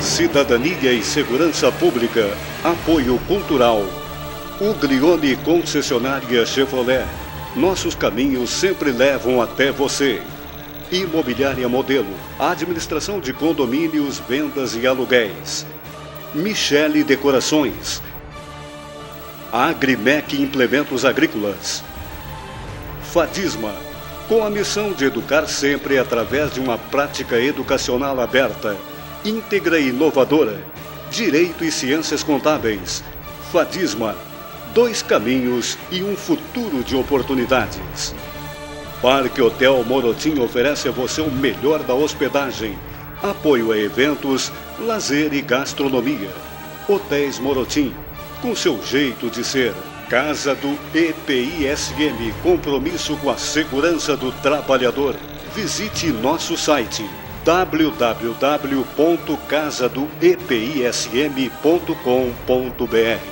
Cidadania e Segurança Pública. Apoio Cultural. Uglione Concessionária Chevrolet. Nossos caminhos sempre levam até você. Imobiliária Modelo. Administração de condomínios, vendas e aluguéis. Michele Decorações. Agrimec Implementos Agrícolas. Fadisma. Com a missão de educar sempre através de uma prática educacional aberta, íntegra e inovadora. Direito e Ciências Contábeis. Fadisma. Dois caminhos e um futuro de oportunidades. Parque Hotel Morotim oferece a você o melhor da hospedagem, apoio a eventos, lazer e gastronomia. Hotéis Morotim, com seu jeito de ser. Casa do EPISM, compromisso com a segurança do trabalhador. Visite nosso site www.casadoepism.com.br.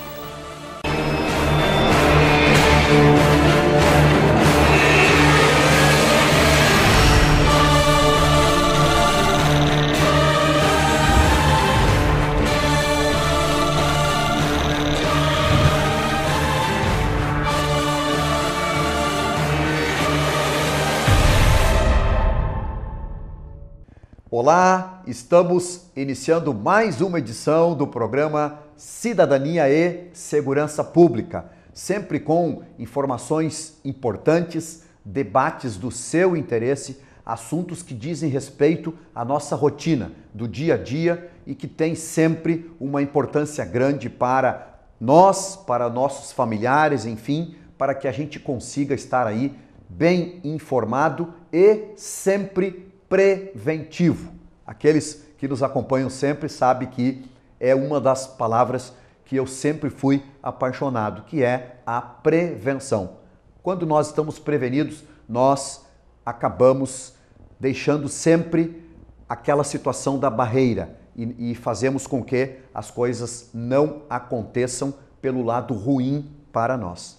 Olá, estamos iniciando mais uma edição do programa Cidadania e Segurança Pública, sempre com informações importantes, debates do seu interesse, assuntos que dizem respeito à nossa rotina do dia a dia e que tem sempre uma importância grande para nós, para nossos familiares, enfim, para que a gente consiga estar aí bem informado e sempre preventivo. Aqueles que nos acompanham sempre sabem que é uma das palavras que eu sempre fui apaixonado, que é a prevenção. Quando nós estamos prevenidos, nós acabamos deixando sempre aquela situação da barreira e, e fazemos com que as coisas não aconteçam pelo lado ruim para nós.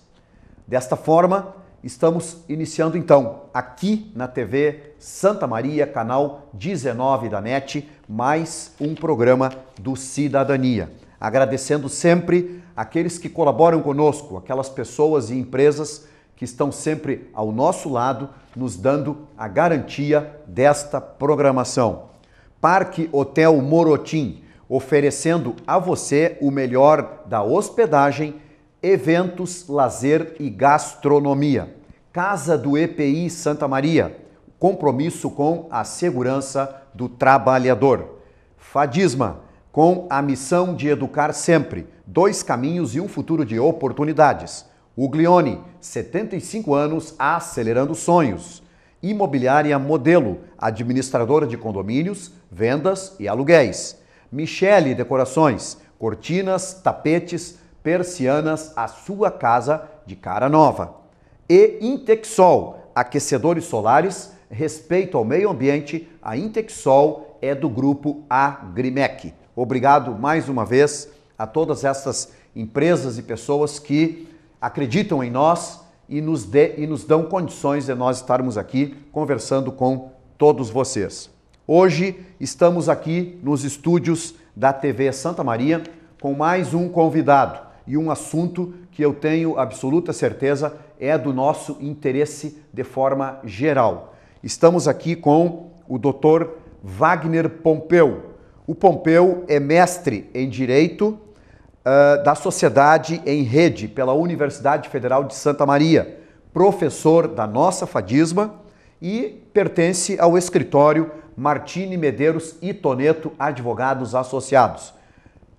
Desta forma, Estamos iniciando então aqui na TV Santa Maria, canal 19 da NET, mais um programa do Cidadania. Agradecendo sempre aqueles que colaboram conosco, aquelas pessoas e empresas que estão sempre ao nosso lado, nos dando a garantia desta programação. Parque Hotel Morotim, oferecendo a você o melhor da hospedagem eventos, lazer e gastronomia. Casa do EPI Santa Maria, compromisso com a segurança do trabalhador. Fadisma, com a missão de educar sempre, dois caminhos e um futuro de oportunidades. Uglione, 75 anos, acelerando sonhos. Imobiliária Modelo, administradora de condomínios, vendas e aluguéis. Michele Decorações, cortinas, tapetes, persianas, a sua casa de cara nova. E Intexol, aquecedores solares, respeito ao meio ambiente, a Intexol é do grupo Agrimec. Obrigado mais uma vez a todas essas empresas e pessoas que acreditam em nós e nos, de, e nos dão condições de nós estarmos aqui conversando com todos vocês. Hoje estamos aqui nos estúdios da TV Santa Maria com mais um convidado e um assunto que eu tenho absoluta certeza é do nosso interesse de forma geral. Estamos aqui com o Dr. Wagner Pompeu. O Pompeu é mestre em Direito uh, da Sociedade em Rede pela Universidade Federal de Santa Maria, professor da nossa Fadisma e pertence ao escritório Martini Medeiros e Toneto Advogados Associados.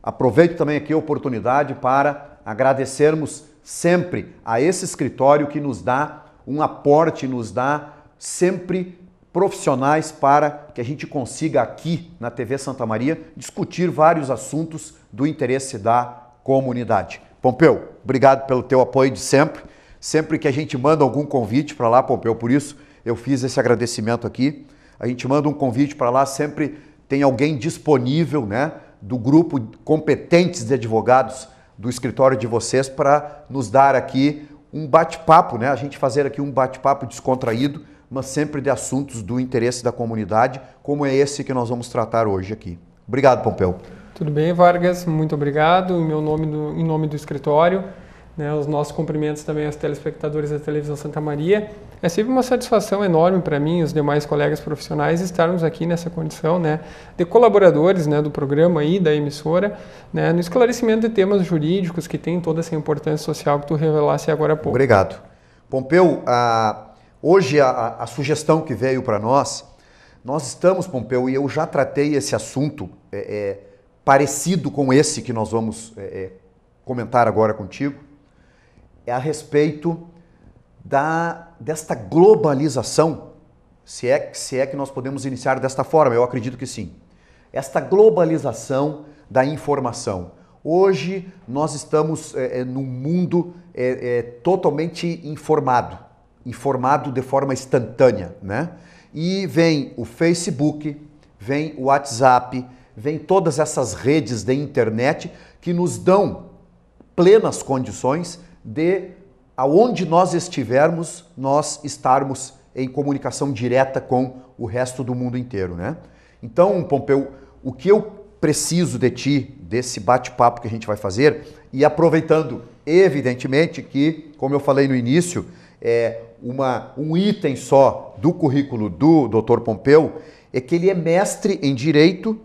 Aproveito também aqui a oportunidade para agradecermos sempre a esse escritório que nos dá um aporte, nos dá sempre profissionais para que a gente consiga aqui na TV Santa Maria discutir vários assuntos do interesse da comunidade. Pompeu, obrigado pelo teu apoio de sempre. Sempre que a gente manda algum convite para lá, Pompeu, por isso eu fiz esse agradecimento aqui. A gente manda um convite para lá, sempre tem alguém disponível, né? Do grupo competentes de advogados do escritório de vocês para nos dar aqui um bate-papo, né? A gente fazer aqui um bate-papo descontraído, mas sempre de assuntos do interesse da comunidade, como é esse que nós vamos tratar hoje aqui. Obrigado, Pompeu. Tudo bem, Vargas? Muito obrigado. Em, meu nome do, em nome do escritório, né, os nossos cumprimentos também aos telespectadores da televisão Santa Maria. É sempre uma satisfação enorme para mim e os demais colegas profissionais estarmos aqui nessa condição né, de colaboradores né, do programa e da emissora, né, no esclarecimento de temas jurídicos que têm toda essa importância social que tu revelasse agora há pouco. Obrigado. Pompeu, a, hoje a, a sugestão que veio para nós, nós estamos, Pompeu, e eu já tratei esse assunto é, é, parecido com esse que nós vamos é, é, comentar agora contigo, é a respeito da, desta globalização, se é, se é que nós podemos iniciar desta forma, eu acredito que sim. Esta globalização da informação. Hoje nós estamos é, é, num mundo é, é, totalmente informado, informado de forma instantânea, né? E vem o Facebook, vem o WhatsApp, vem todas essas redes de internet que nos dão plenas condições de, aonde nós estivermos, nós estarmos em comunicação direta com o resto do mundo inteiro, né? Então, Pompeu, o que eu preciso de ti, desse bate-papo que a gente vai fazer, e aproveitando, evidentemente, que, como eu falei no início, é uma, um item só do currículo do Dr. Pompeu, é que ele é mestre em Direito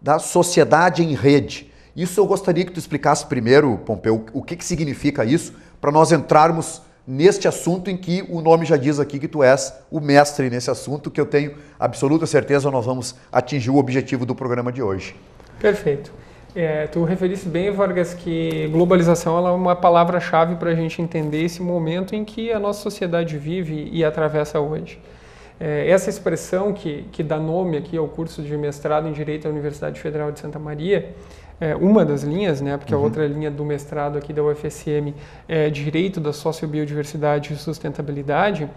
da sociedade em rede. Isso eu gostaria que tu explicasse primeiro, Pompeu, o que, que significa isso, para nós entrarmos neste assunto em que o nome já diz aqui que tu és o mestre nesse assunto, que eu tenho absoluta certeza nós vamos atingir o objetivo do programa de hoje. Perfeito. É, tu referiste bem, Vargas, que globalização é uma palavra-chave para a gente entender esse momento em que a nossa sociedade vive e atravessa hoje. É, essa expressão que, que dá nome aqui ao curso de mestrado em Direito da Universidade Federal de Santa Maria, é uma das linhas, né, porque uhum. a outra linha do mestrado aqui da UFSM é Direito da Sociobiodiversidade e Sustentabilidade,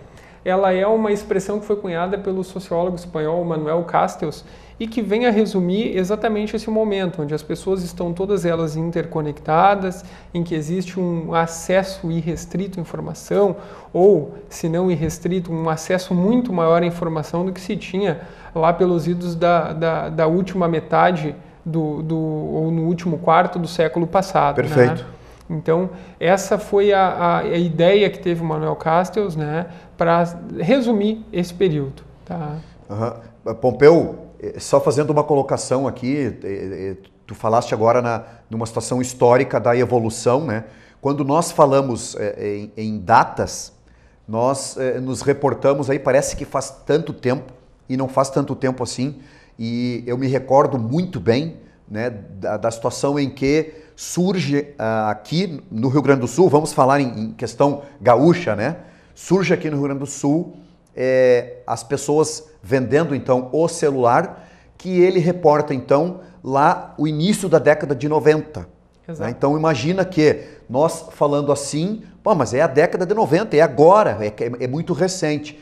ela é uma expressão que foi cunhada pelo sociólogo espanhol Manuel Castells e que vem a resumir exatamente esse momento, onde as pessoas estão todas elas interconectadas, em que existe um acesso irrestrito à informação, ou, se não irrestrito, um acesso muito maior à informação do que se tinha lá pelos idos da, da, da última metade do, do, ou no último quarto do século passado. Né? Perfeito. Né? Então, essa foi a, a, a, ideia que teve o Manuel Castells né, para resumir esse período. Tá? Uhum. Pompeu, eh, só fazendo uma colocação aqui, eh, eh, tu falaste agora na, numa situação histórica da evolução, né? Quando nós falamos em, em datas, nós nos reportamos aí, parece que faz tanto tempo, e não faz tanto tempo assim, e eu me recordo muito bem né, da, da situação em que surge uh, aqui no Rio Grande do Sul, vamos falar em, em, questão gaúcha, né? Surge aqui no Rio Grande do Sul é, as pessoas vendendo então o celular, que ele reporta então lá o início da década de 90. Né? Então imagina que nós falando assim, Pô, mas é a década de 90, é agora, é, é, é muito recente.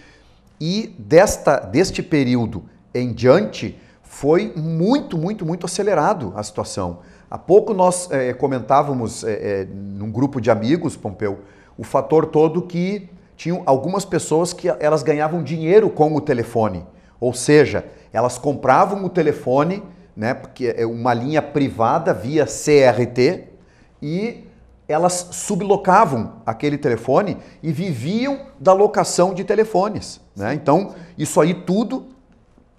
E desta, deste período em diante, foi muito, muito, muito acelerado a situação. Há pouco nós é, comentávamos é, é, num grupo de amigos, Pompeu, o fator todo que tinham algumas pessoas que elas ganhavam dinheiro com o telefone. Ou seja, elas compravam o telefone, né, porque é uma linha privada via CRT, e elas sublocavam aquele telefone e viviam da locação de telefones. Né? Então, isso aí tudo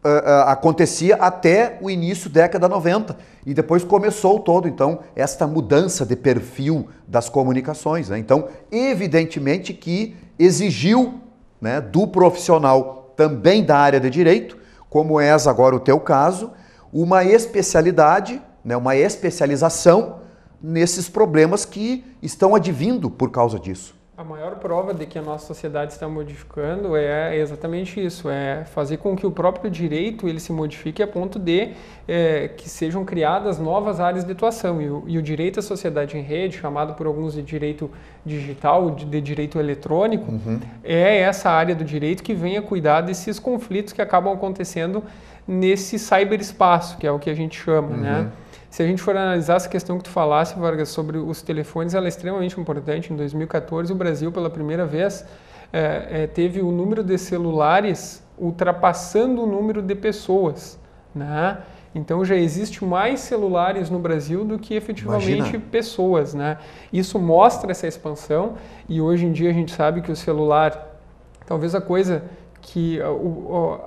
uh, acontecia até o início da década 90 e depois começou todo então esta mudança de perfil das comunicações. Né? Então, evidentemente que exigiu né, do profissional também da área de direito, como és agora o teu caso, uma especialidade, né, uma especialização nesses problemas que estão advindo por causa disso. A maior prova de que a nossa sociedade está modificando é exatamente isso, é fazer com que o próprio direito ele se modifique a ponto de é, que sejam criadas novas áreas de atuação. E o, e o, direito à sociedade em rede, chamado por alguns de direito digital, de, de direito eletrônico, uhum. é essa área do direito que vem a cuidar desses conflitos que acabam acontecendo nesse cyberespaço, que é o que a gente chama, né? uhum. né? Se a gente for analisar essa questão que tu falasse, Vargas, sobre os telefones, ela é extremamente importante. Em 2014, o Brasil, pela primeira vez, é, é, teve o número de celulares ultrapassando o número de pessoas. Né? Então já existe mais celulares no Brasil do que efetivamente Imagina. pessoas, né? Isso mostra essa expansão e hoje em dia a gente sabe que o celular, talvez a coisa que o,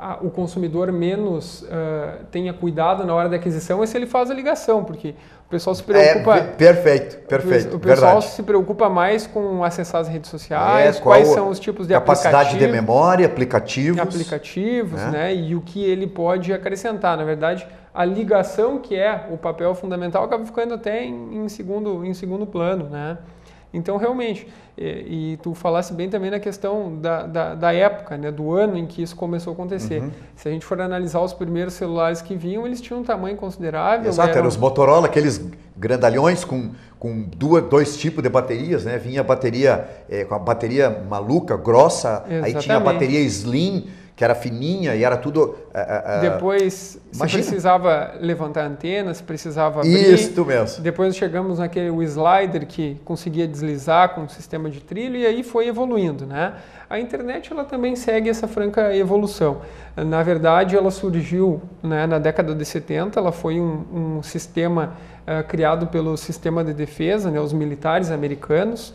a, o consumidor menos uh, tenha cuidado na hora da aquisição é se ele faz a ligação, porque o pessoal se preocupa. É, perfeito, perfeito. O pessoal verdade. se preocupa mais com acessar as redes sociais, é, quais são os tipos de capacidade de memória, aplicativos. Aplicativos, né? né? E o que ele pode acrescentar. Na verdade, a ligação, que é o papel fundamental, acaba ficando até em, em segundo, em segundo plano, né? Então, realmente, e, e, tu falasse bem também na questão da, da, da, época, né, do ano em que isso começou a acontecer. Uhum. Se a gente for analisar os primeiros celulares que vinham, eles tinham um tamanho considerável. Exato, eram, eram os Motorola, aqueles grandalhões com, com duas, dois tipos de baterias, né? Vinha a bateria é, com a bateria maluca, grossa, Exatamente. aí tinha a bateria slim, que era fininha e era tudo. Uh, uh, Depois imagina. se precisava levantar antenas, precisava abrir. Isso mesmo. Depois chegamos naquele slider que conseguia deslizar com o sistema de trilho e aí foi evoluindo, né? A internet ela também segue essa franca evolução. Na verdade, ela surgiu né, na década de 70, ela foi um, um sistema uh, criado pelo sistema de defesa, né, os militares americanos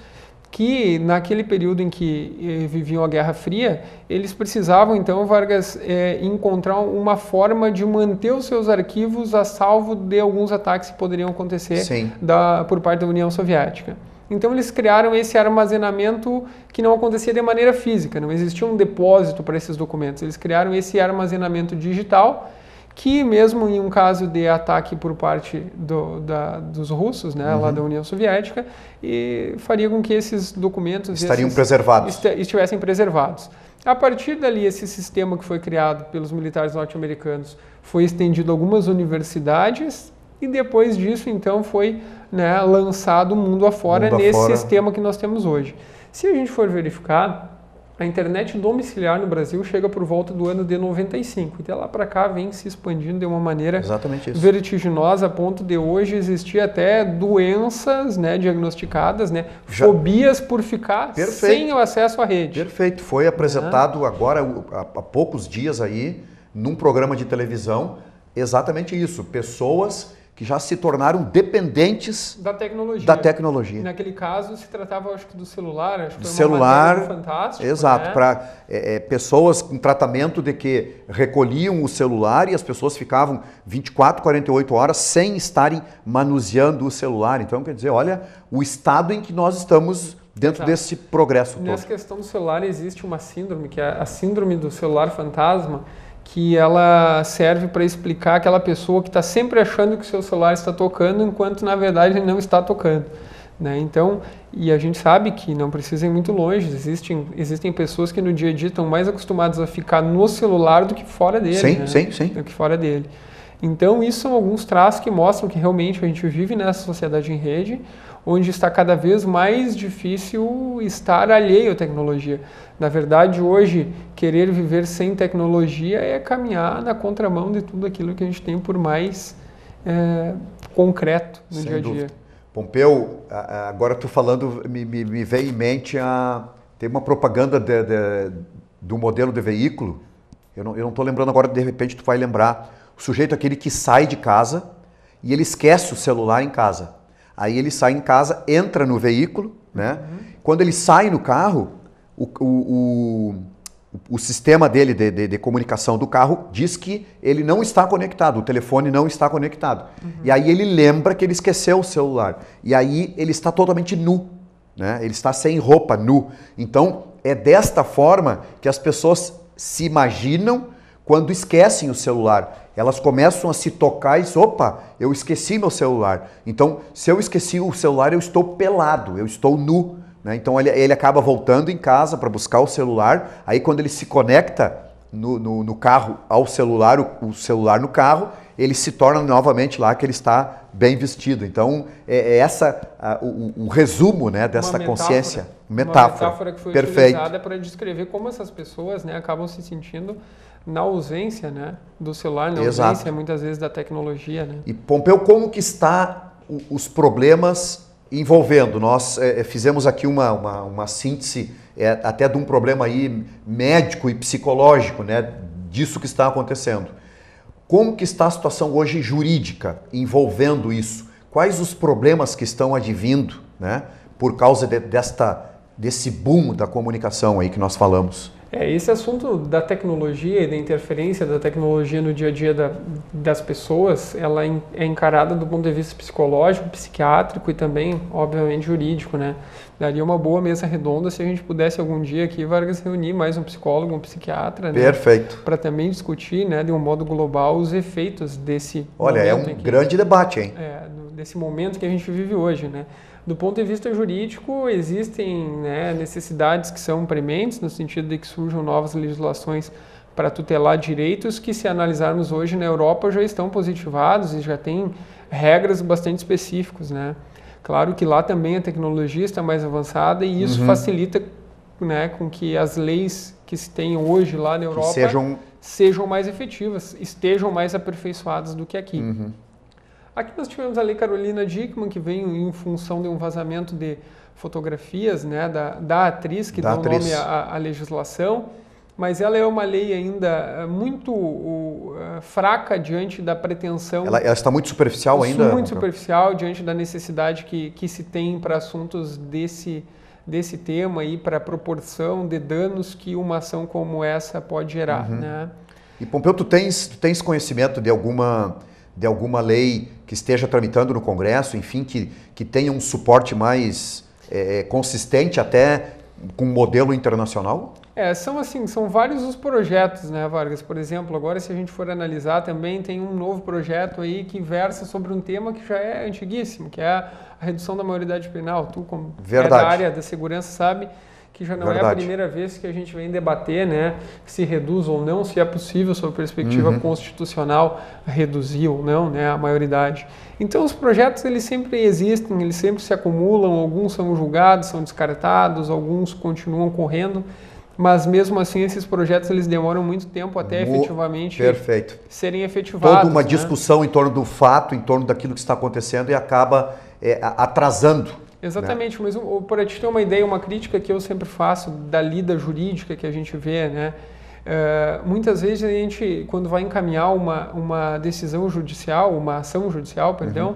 que naquele período em que eh, viviam a Guerra Fria, eles precisavam então, Vargas, eh, encontrar uma forma de manter os seus arquivos a salvo de alguns ataques que poderiam acontecer da, por parte da União Soviética. Então eles criaram esse armazenamento que não acontecia de maneira física, não existia um depósito para esses documentos. Eles criaram esse armazenamento digital que mesmo em um caso de ataque por parte do, da, dos russos, né, uhum. lá da União Soviética, e faria com que esses documentos estariam esses, preservados. Est estivessem preservados. A partir dali, esse sistema que foi criado pelos militares norte-americanos foi estendido a algumas universidades e depois disso, então, foi né, lançado mundo afora mundo nesse afora. sistema que nós temos hoje. Se a gente for verificar, a internet domiciliar no Brasil chega por volta do ano de 95. E de lá para cá vem se expandindo de uma maneira vertiginosa, a ponto de hoje existir até doenças né, diagnosticadas, né, Já... fobias por ficar Perfeito. sem o acesso à rede. Perfeito. Foi apresentado agora, há poucos dias aí, num programa de televisão, exatamente isso. Pessoas que já se tornaram dependentes da tecnologia. Da tecnologia. Naquele caso se tratava, acho que do celular, acho que do celular, fantástico. Exato, né? para é, é, pessoas com tratamento de que recolhiam o celular e as pessoas ficavam 24, 48 horas sem estarem manuseando o celular. Então, quer dizer, olha o estado em que nós estamos dentro Exato. desse progresso todo. Nessa questão do celular existe uma síndrome, que é a síndrome do celular fantasma, que ela serve para explicar aquela pessoa que está sempre achando que o seu celular está tocando, enquanto na verdade ele não está tocando. Né? Então, e a gente sabe que não precisa ir muito longe, existem, existem pessoas que no dia a dia estão mais acostumadas a ficar no celular do que fora dele. Sim, né? sim, sim. Do que fora dele. Então, isso são alguns traços que mostram que realmente a gente vive nessa sociedade em rede, onde está cada vez mais difícil estar alheio à tecnologia. Na verdade, hoje, querer viver sem tecnologia é caminhar na contramão de tudo aquilo que a gente tem por mais é, concreto no sem dia a dia. Dúvida. Pompeu, agora tu falando, me, me, me vem em mente a. Tem uma propaganda de, de, do modelo de veículo, eu não estou lembrando agora, de repente tu vai lembrar. O sujeito é aquele que sai de casa e ele esquece o celular em casa. Aí ele sai em casa, entra no veículo, né? Uhum. Quando ele sai no carro, o, o, o, o sistema dele de, de, de, comunicação do carro diz que ele não está conectado, o telefone não está conectado. Uhum. E aí ele lembra que ele esqueceu o celular. E aí ele está totalmente nu, né? Ele está sem roupa, nu. Então é desta forma que as pessoas se imaginam quando esquecem o celular elas começam a se tocar e dizem, opa, eu esqueci meu celular. Então, se eu esqueci o celular, eu estou pelado, eu estou nu. Né? Então ele, ele acaba voltando em casa para buscar o celular. Aí quando ele se conecta no, no, no carro ao celular, o, o, celular no carro, ele se torna novamente lá que ele está bem vestido. Então é, é essa a, o, o, resumo né, dessa metáfora, consciência. Metáfora. Uma metáfora que foi Perfeito. utilizada para descrever como essas pessoas né, acabam se sentindo na ausência né, do celular, na Exato. ausência muitas vezes da tecnologia. Né? E Pompeu, como que está os problemas envolvendo? Nós é, fizemos aqui uma, uma, uma síntese é, até de um problema aí médico e psicológico, né, disso que está acontecendo. Como que está a situação hoje jurídica envolvendo isso? Quais os problemas que estão advindo, né, por causa de, desta desse boom da comunicação aí que nós falamos? É, esse assunto da tecnologia e da interferência da tecnologia no dia a dia da, das pessoas, ela é encarada do ponto de vista psicológico, psiquiátrico e também, obviamente, jurídico, né? Daria uma boa mesa redonda se a gente pudesse algum dia aqui, Vargas, reunir mais um psicólogo, um psiquiatra, né? Perfeito. Para também discutir, né, de um modo global, os efeitos desse Olha, é um grande debate, hein? É, desse momento que a gente vive hoje, né? Do ponto de vista jurídico, existem né, necessidades que são prementes, no sentido de que surjam novas legislações para tutelar direitos que, se analisarmos hoje na Europa, já estão positivados e já tem regras bastante específicas. Né? Claro que lá também a tecnologia está mais avançada e isso uhum. facilita né, com que as leis que se têm hoje lá na Europa sejam... sejam mais efetivas, estejam mais aperfeiçoadas do que aqui. Uhum. Aqui nós tivemos a Lei Carolina Dickman, que veio em função de um vazamento de fotografias né, da, da atriz, que da deu atriz. nome à, à, legislação, mas ela é uma lei ainda eh, muito uh, fraca diante da pretensão. Ela, ela, está muito superficial ainda? Muito superficial diante da necessidade que, que se tem para assuntos desse, desse tema e para a proporção de danos que uma ação como essa pode gerar. Uhum. Né? E Pompeu, tu tens, tu tens conhecimento de alguma de alguma lei que esteja tramitando no Congresso, enfim, que, que tenha um suporte mais é, consistente até com modelo internacional? É, são assim, são vários os projetos, né, Vargas? Por exemplo, agora se a gente for analisar também tem um novo projeto aí que versa sobre um tema que já é antiguíssimo, que é a redução da maioridade penal. Tu, como é da área da segurança, sabe que já não Verdade. é a primeira vez que a gente vem debater, né, se reduz ou não, se é possível, sob perspectiva uhum. constitucional, reduzir ou não, né, a maioridade. Então, os projetos eles sempre existem, eles sempre se acumulam, alguns são julgados, são descartados, alguns continuam correndo, mas mesmo assim esses projetos eles demoram muito tempo até efetivamente Perfeito. serem efetivados. Toda uma né? discussão em torno do fato, em torno daquilo que está acontecendo e acaba é, atrasando Exatamente, né? mas para te ter uma ideia, uma crítica que eu sempre faço da lida jurídica que a gente vê, né? Uh, muitas vezes a gente, quando vai encaminhar uma, uma decisão judicial, uma ação judicial, perdão, uhum.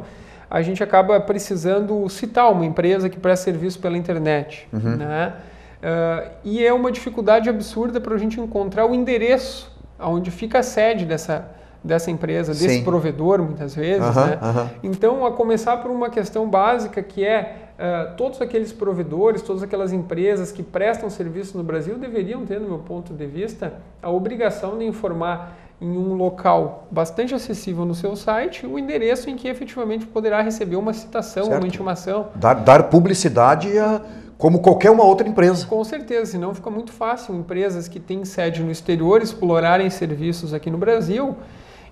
a gente acaba precisando citar uma empresa que presta serviço pela internet, uhum. né? Uh, e é uma dificuldade absurda para a gente encontrar o endereço onde fica a sede dessa, dessa empresa, desse Sim. provedor, muitas vezes. Uhum, né? uhum. Então, a começar por uma questão básica que é uh, todos aqueles provedores, todas aquelas empresas que prestam serviço no Brasil deveriam ter, no meu ponto de vista, a obrigação de informar em um local bastante acessível no seu site o endereço em que efetivamente poderá receber uma citação, certo. uma intimação. Dar, dar publicidade a como qualquer uma outra empresa. Com certeza, senão fica muito fácil empresas que têm sede no exterior explorarem serviços aqui no Brasil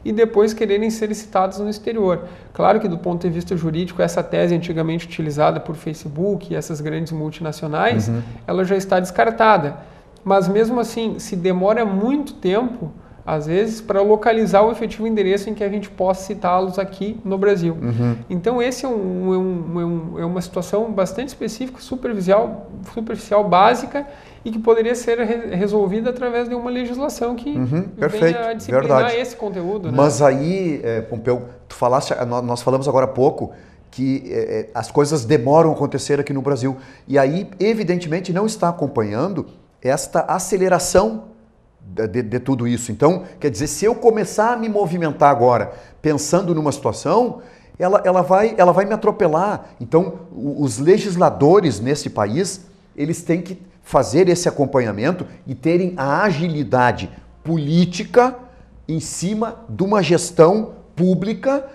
e depois quererem ser citados no exterior. Claro que do ponto de vista jurídico, essa tese antigamente utilizada por Facebook e essas grandes multinacionais, uhum. ela já está descartada. Mas mesmo assim, se demora muito tempo, às vezes, para localizar o efetivo endereço em que a gente possa citá-los aqui no Brasil. Uhum. Então, esse é, um, é, um, é, uma situação bastante específica, superficial, superficial básica e que poderia ser re resolvida através de uma legislação que uhum, perfeito, venha a disciplinar verdade. esse conteúdo. Né? Mas aí, é, Pompeu, tu falaste, nós falamos agora há pouco que é, é, as coisas demoram a acontecer aqui no Brasil. E aí, evidentemente, não está acompanhando esta aceleração de, de, tudo isso. Então, quer dizer, se eu começar a me movimentar agora pensando numa situação, ela, ela, vai, ela vai me atropelar. Então, os legisladores nesse país, eles têm que fazer esse acompanhamento e terem a agilidade política em cima de uma gestão pública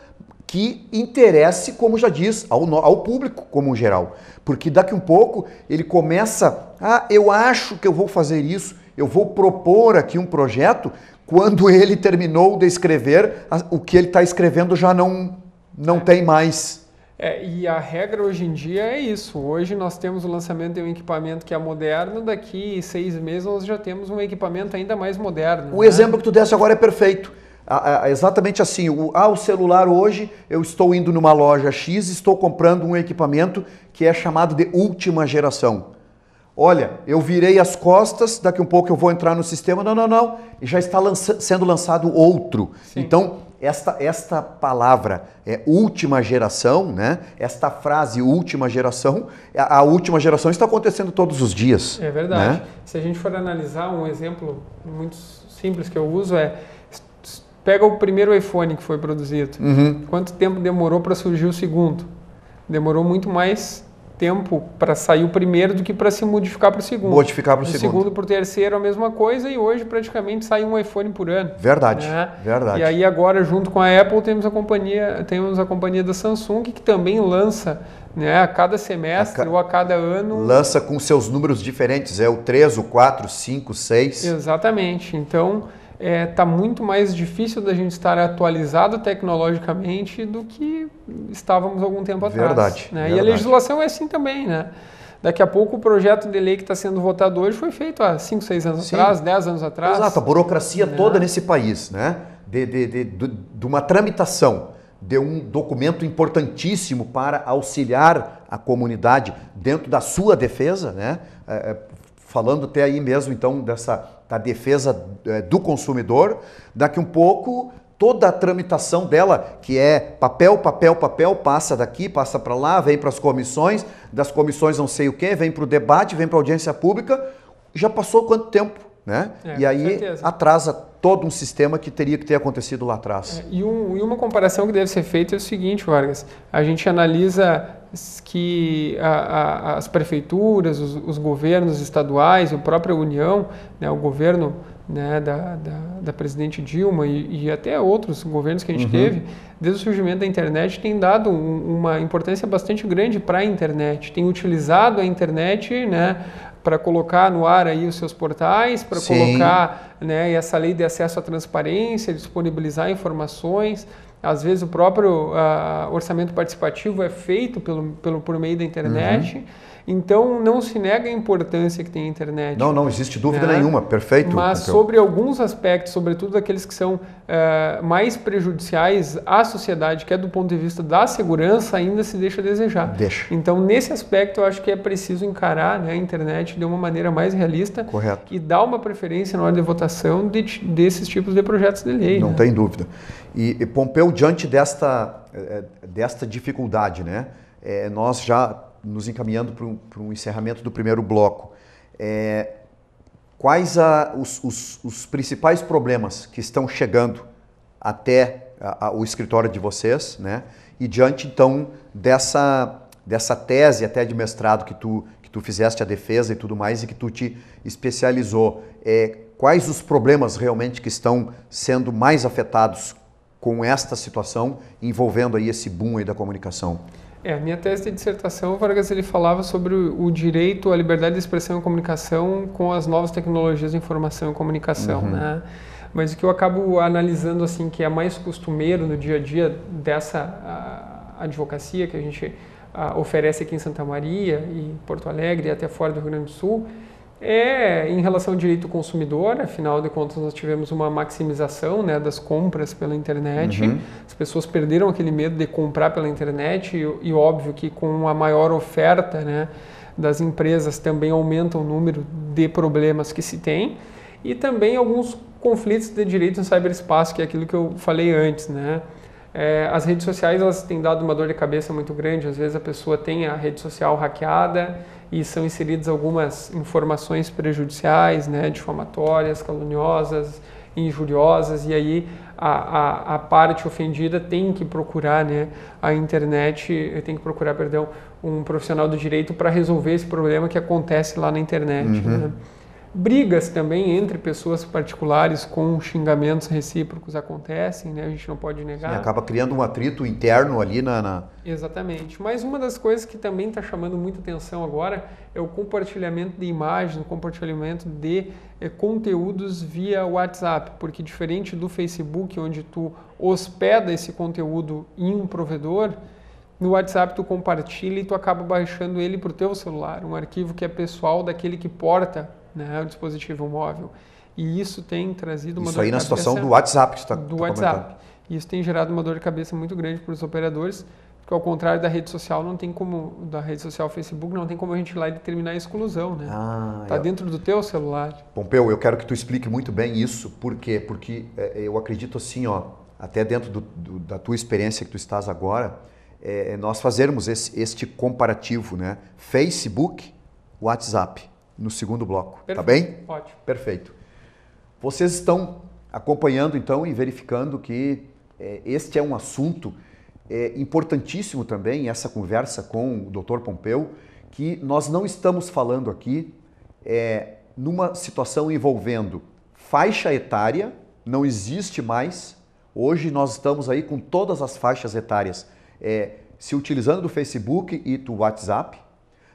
que interesse, como já diz, ao, ao público como geral. Porque daqui um pouco ele começa, ah, eu acho que eu vou fazer isso, eu vou propor aqui um projeto, quando ele terminou de escrever, o que ele está escrevendo já não, não é. tem mais é, e a regra hoje em dia é isso. Hoje nós temos o lançamento de um equipamento que é moderno, daqui seis meses nós já temos um equipamento ainda mais moderno. O né? exemplo que tu desse agora é perfeito. exatamente assim, o, ah, o celular hoje, eu estou indo numa loja X, estou comprando um equipamento que é chamado de última geração. Olha, eu virei as costas, daqui um pouco eu vou entrar no sistema, não, não, não, e já está lança sendo lançado outro. Sim. Então, esta, esta palavra é última geração, né? Esta frase última geração, a, a última geração está acontecendo todos os dias. É verdade. Né? Se a gente for analisar um exemplo muito simples que eu uso é pega o primeiro iPhone que foi produzido. Uhum. Quanto tempo demorou para surgir o segundo? Demorou muito mais tempo para sair o primeiro do que para se modificar para o segundo. Modificar para o segundo. segundo para o terceiro a mesma coisa e hoje praticamente sai um iPhone por ano. Verdade, né? verdade. E aí agora junto com a Apple temos a companhia, temos a companhia da Samsung que também lança né, a cada semestre a ca... ou a cada ano. Lança com seus números diferentes, é o 3, o 4, 5, 6. Exatamente. Então está é, tá muito mais difícil da gente estar atualizado tecnologicamente do que estávamos algum tempo atrás. Verdade, né? verdade. E a legislação é assim também, né? Daqui a pouco o projeto de lei que está sendo votado hoje foi feito há 5, 6 anos Sim. atrás, 10 anos atrás. Exato, a burocracia né? toda nesse país, né? De, de, de, de, uma tramitação de um documento importantíssimo para auxiliar a comunidade dentro da sua defesa, né? É, é falando até aí mesmo então dessa da defesa é, do consumidor. Daqui um pouco, toda a tramitação dela, que é papel, papel, papel, passa daqui, passa para lá, vem para as comissões, das comissões não sei o quê, vem para o debate, vem para a audiência pública. Já passou quanto tempo? Né? É, e aí atrasa todo um sistema que teria que ter acontecido lá atrás. É, e, um, e, uma comparação que deve ser feita é o seguinte, Vargas: a gente analisa que a, a, as prefeituras, os, os, governos estaduais, a própria União, né, o governo né, da, da, da, presidente Dilma e, e, até outros governos que a gente uhum. teve, desde o surgimento da internet, tem dado um, uma importância bastante grande para a internet, tem utilizado a internet né, para colocar no ar aí os seus portais, para colocar né, essa lei de acesso à transparência, disponibilizar informações. Às vezes o próprio uh, orçamento participativo é feito pelo, pelo, por meio da internet. Uhum. Então, não se nega a importância que tem a internet. Não, não existe dúvida né? nenhuma, perfeito. Mas sobre alguns aspectos, sobretudo aqueles que são uh, mais prejudiciais à sociedade, que é do ponto de vista da segurança, ainda se deixa a desejar. Deixa. Então, nesse aspecto, eu acho que é preciso encarar né, a internet de uma maneira mais realista Correto. e dar uma preferência na hora de votação de, desses tipos de projetos de lei. Não né? tem dúvida. E, e Pompeu, diante desta, eh, desta dificuldade, né, é, nós já nos encaminhando para um, encerramento do primeiro bloco, é, quais a, os, os, os, principais problemas que estão chegando até a, a, o escritório de vocês, né? E diante então dessa dessa tese até de mestrado que tu que tu fizeste a defesa e tudo mais e que tu te especializou, é, quais os problemas realmente que estão sendo mais afetados com esta situação envolvendo aí esse boom aí da comunicação? É, a minha tese de dissertação, Vargas, ele falava sobre o direito à liberdade de expressão e comunicação com as novas tecnologias de informação e comunicação, uhum. né? Mas o que eu acabo analisando, assim, que é mais costumeiro no dia a dia dessa advocacia que a gente a, oferece aqui em Santa Maria e Porto Alegre e até fora do Rio Grande do Sul, é em relação ao direito do consumidor, afinal de contas nós tivemos uma maximização né, das compras pela internet, uhum. as pessoas perderam aquele medo de comprar pela internet e, e óbvio que com a maior oferta né, das empresas também aumenta o número de problemas que se tem e também alguns conflitos de direito no cyberespaço, que é aquilo que eu falei antes, né? É, as redes sociais elas têm dado uma dor de cabeça muito grande. Às vezes a pessoa tem a rede social hackeada e são inseridas algumas informações prejudiciais, né, difamatórias, caluniosas, injuriosas, e aí a, a, a, parte ofendida tem que procurar, né, a internet, tem que procurar, perdão, um profissional do direito para resolver esse problema que acontece lá na internet. Uhum. Né? Brigas também entre pessoas particulares com xingamentos recíprocos acontecem, né? a gente não pode negar. Sim, acaba criando um atrito interno ali na, na... Exatamente. Mas uma das coisas que também está chamando muita atenção agora é o compartilhamento de imagens, o compartilhamento de é, conteúdos via WhatsApp, porque diferente do Facebook, onde tu hospeda esse conteúdo em um provedor, no WhatsApp tu compartilha e tu acaba baixando ele para o teu celular, um arquivo que é pessoal daquele que porta né, o dispositivo móvel. E isso tem trazido uma isso dor aí na situação do WhatsApp que está Do tá WhatsApp. Isso tem gerado uma dor de cabeça muito grande para os operadores, Porque ao contrário da rede social, não tem como da rede social Facebook, não tem como a gente ir lá e determinar a exclusão, né? Ah, tá eu... dentro do teu celular. Pompeu, eu quero que tu explique muito bem isso. Por quê? Porque é, eu acredito assim, ó, até dentro do, do, da tua experiência que tu estás agora, é, nós fazermos esse, este comparativo, né? Facebook, WhatsApp, no segundo bloco. Tá Perfeito. Tá bem? Pode. Perfeito. Vocês estão acompanhando então e verificando que é, este é um assunto é, importantíssimo também, essa conversa com o Dr. Pompeu, que nós não estamos falando aqui é, numa situação envolvendo faixa etária, não existe mais. Hoje nós estamos aí com todas as faixas etárias se utilizando do Facebook e do WhatsApp.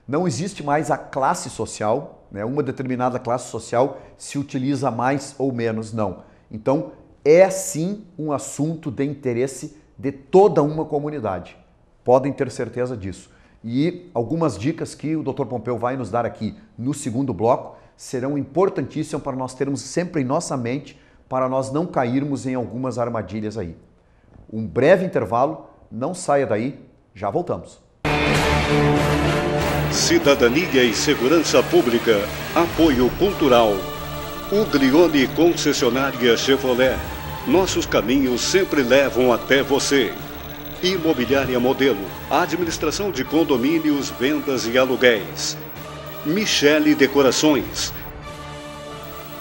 Não existe mais a classe social, né? uma determinada classe social se utiliza mais ou menos, não. Então, é sim um assunto de interesse de toda uma comunidade. Podem ter certeza disso. E algumas dicas que o Dr. Pompeu vai nos dar aqui no segundo bloco serão importantíssimas para nós termos sempre em nossa mente para nós não cairmos em algumas armadilhas aí. Um breve intervalo, não saia daí, já voltamos. Cidadania e Segurança Pública, Apoio Cultural. Uglione Concessionária Chevrolet nossos caminhos sempre levam até você. Imobiliária Modelo, administração de condomínios, vendas e aluguéis. Michele Decorações.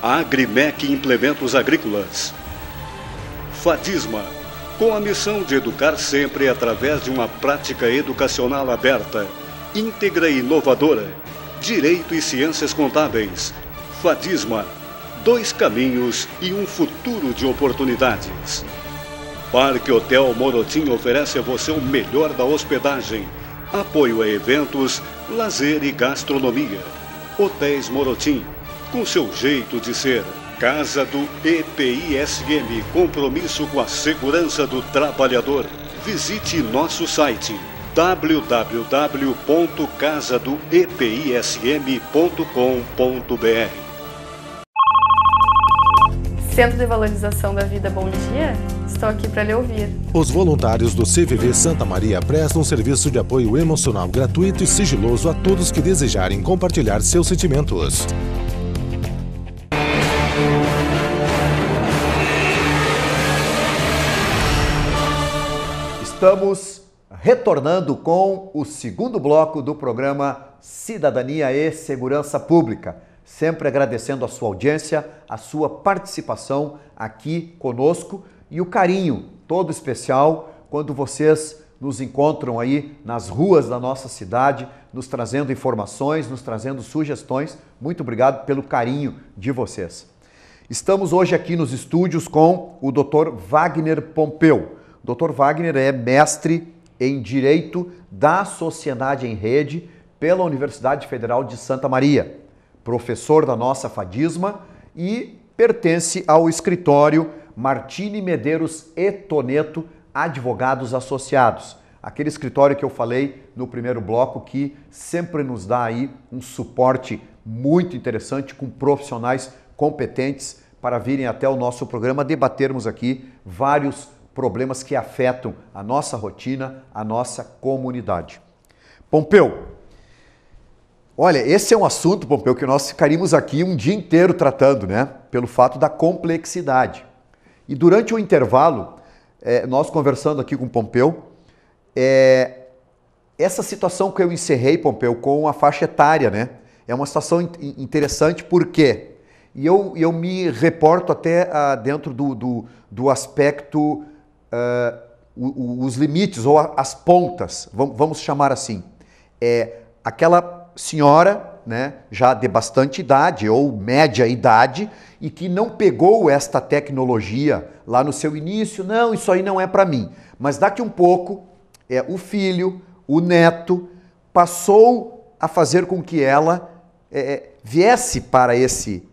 Agrimec Implementos Agrícolas. Fadisma, com a missão de educar sempre através de uma prática educacional aberta, íntegra e inovadora. Direito e Ciências Contábeis. Fadisma dois caminhos e um futuro de oportunidades. Parque Hotel Morotim oferece a você o melhor da hospedagem, apoio a eventos, lazer e gastronomia. Hotéis Morotim, com seu jeito de ser. Casa do EPISM, compromisso com a segurança do trabalhador. Visite nosso site www.casadoepism.com.br Centro de Valorização da Vida Bom Dia, estou aqui para lhe ouvir. Os voluntários do CVV Santa Maria prestam um serviço de apoio emocional gratuito e sigiloso a todos que desejarem compartilhar seus sentimentos. Estamos retornando com o segundo bloco do programa Cidadania e Segurança Pública sempre agradecendo a sua audiência, a sua participação aqui conosco e o carinho todo especial quando vocês nos encontram aí nas ruas da nossa cidade, nos trazendo informações, nos trazendo sugestões. Muito obrigado pelo carinho de vocês. Estamos hoje aqui nos estúdios com o Dr. Wagner Pompeu. Dr. Wagner é mestre em Direito da Sociedade em Rede pela Universidade Federal de Santa Maria professor da nossa Fadisma e pertence ao escritório Martini Medeiros e Toneto Advogados Associados. Aquele escritório que eu falei no primeiro bloco que sempre nos dá aí um suporte muito interessante com profissionais competentes para virem até o nosso programa debatermos aqui vários problemas que afetam a nossa rotina, a nossa comunidade. Pompeu, Olha, esse é um assunto, Pompeu, que nós ficaríamos aqui um dia inteiro tratando, né? Pelo fato da complexidade. E durante o intervalo, é, nós conversando aqui com Pompeu, é, essa situação que eu encerrei, Pompeu, com a faixa etária, né? É uma situação interessante porque e eu, eu me reporto até uh, dentro do, do, do aspecto, uh, os limites ou as pontas, vamos chamar assim. É aquela senhora, né, já de bastante idade ou média idade, e que não pegou esta tecnologia lá no seu início, não, isso aí não é para mim. Mas daqui um pouco, é o filho, o neto, passou a fazer com que ela é, é viesse para esse,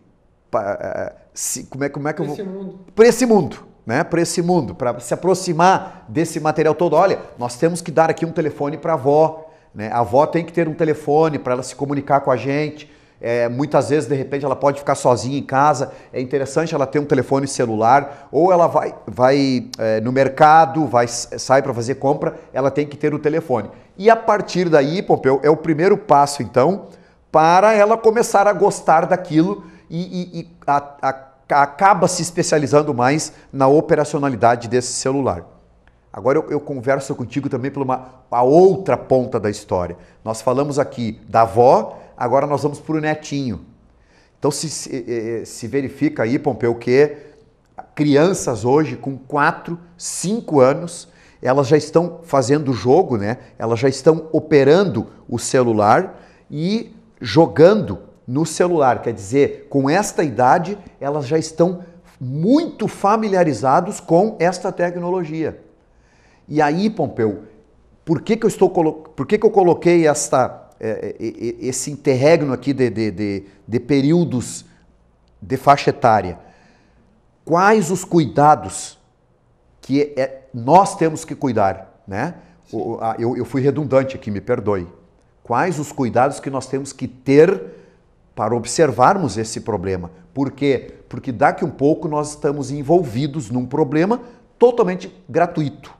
para, é, se, como é, como é que eu vou, para esse mundo, né? Para esse mundo, para se aproximar desse material todo. Olha, nós temos que dar aqui um telefone para a avó, né? A avó tem que ter um telefone para ela se comunicar com a gente. É, muitas vezes, de repente, ela pode ficar sozinha em casa. É interessante ela ter um telefone celular, ou ela vai, vai é, no mercado, vai sai para fazer compra, ela tem que ter o telefone. E a partir daí, Pompeu, é o primeiro passo, então, para ela começar a gostar daquilo e, e, e a, a, acaba se especializando mais na operacionalidade desse celular. Agora eu, eu, converso contigo também pela uma, a outra ponta da história. Nós falamos aqui da avó, agora nós vamos para o netinho. Então se, se, se, verifica aí, Pompeu, que crianças hoje com 4, 5 anos, elas já estão fazendo jogo, né? elas já estão operando o celular e jogando no celular. Quer dizer, com esta idade, elas já estão muito familiarizados com esta tecnologia. E aí, Pompeu, por que, que, eu, estou, por que, que eu coloquei esta, é, é, é, esse interregno aqui de, de, de, de períodos de faixa etária? Quais os cuidados que é, nós temos que cuidar? Né? Eu, eu fui redundante aqui, me perdoe. Quais os cuidados que nós temos que ter para observarmos esse problema? Por quê? Porque daqui um pouco nós estamos envolvidos num problema totalmente gratuito.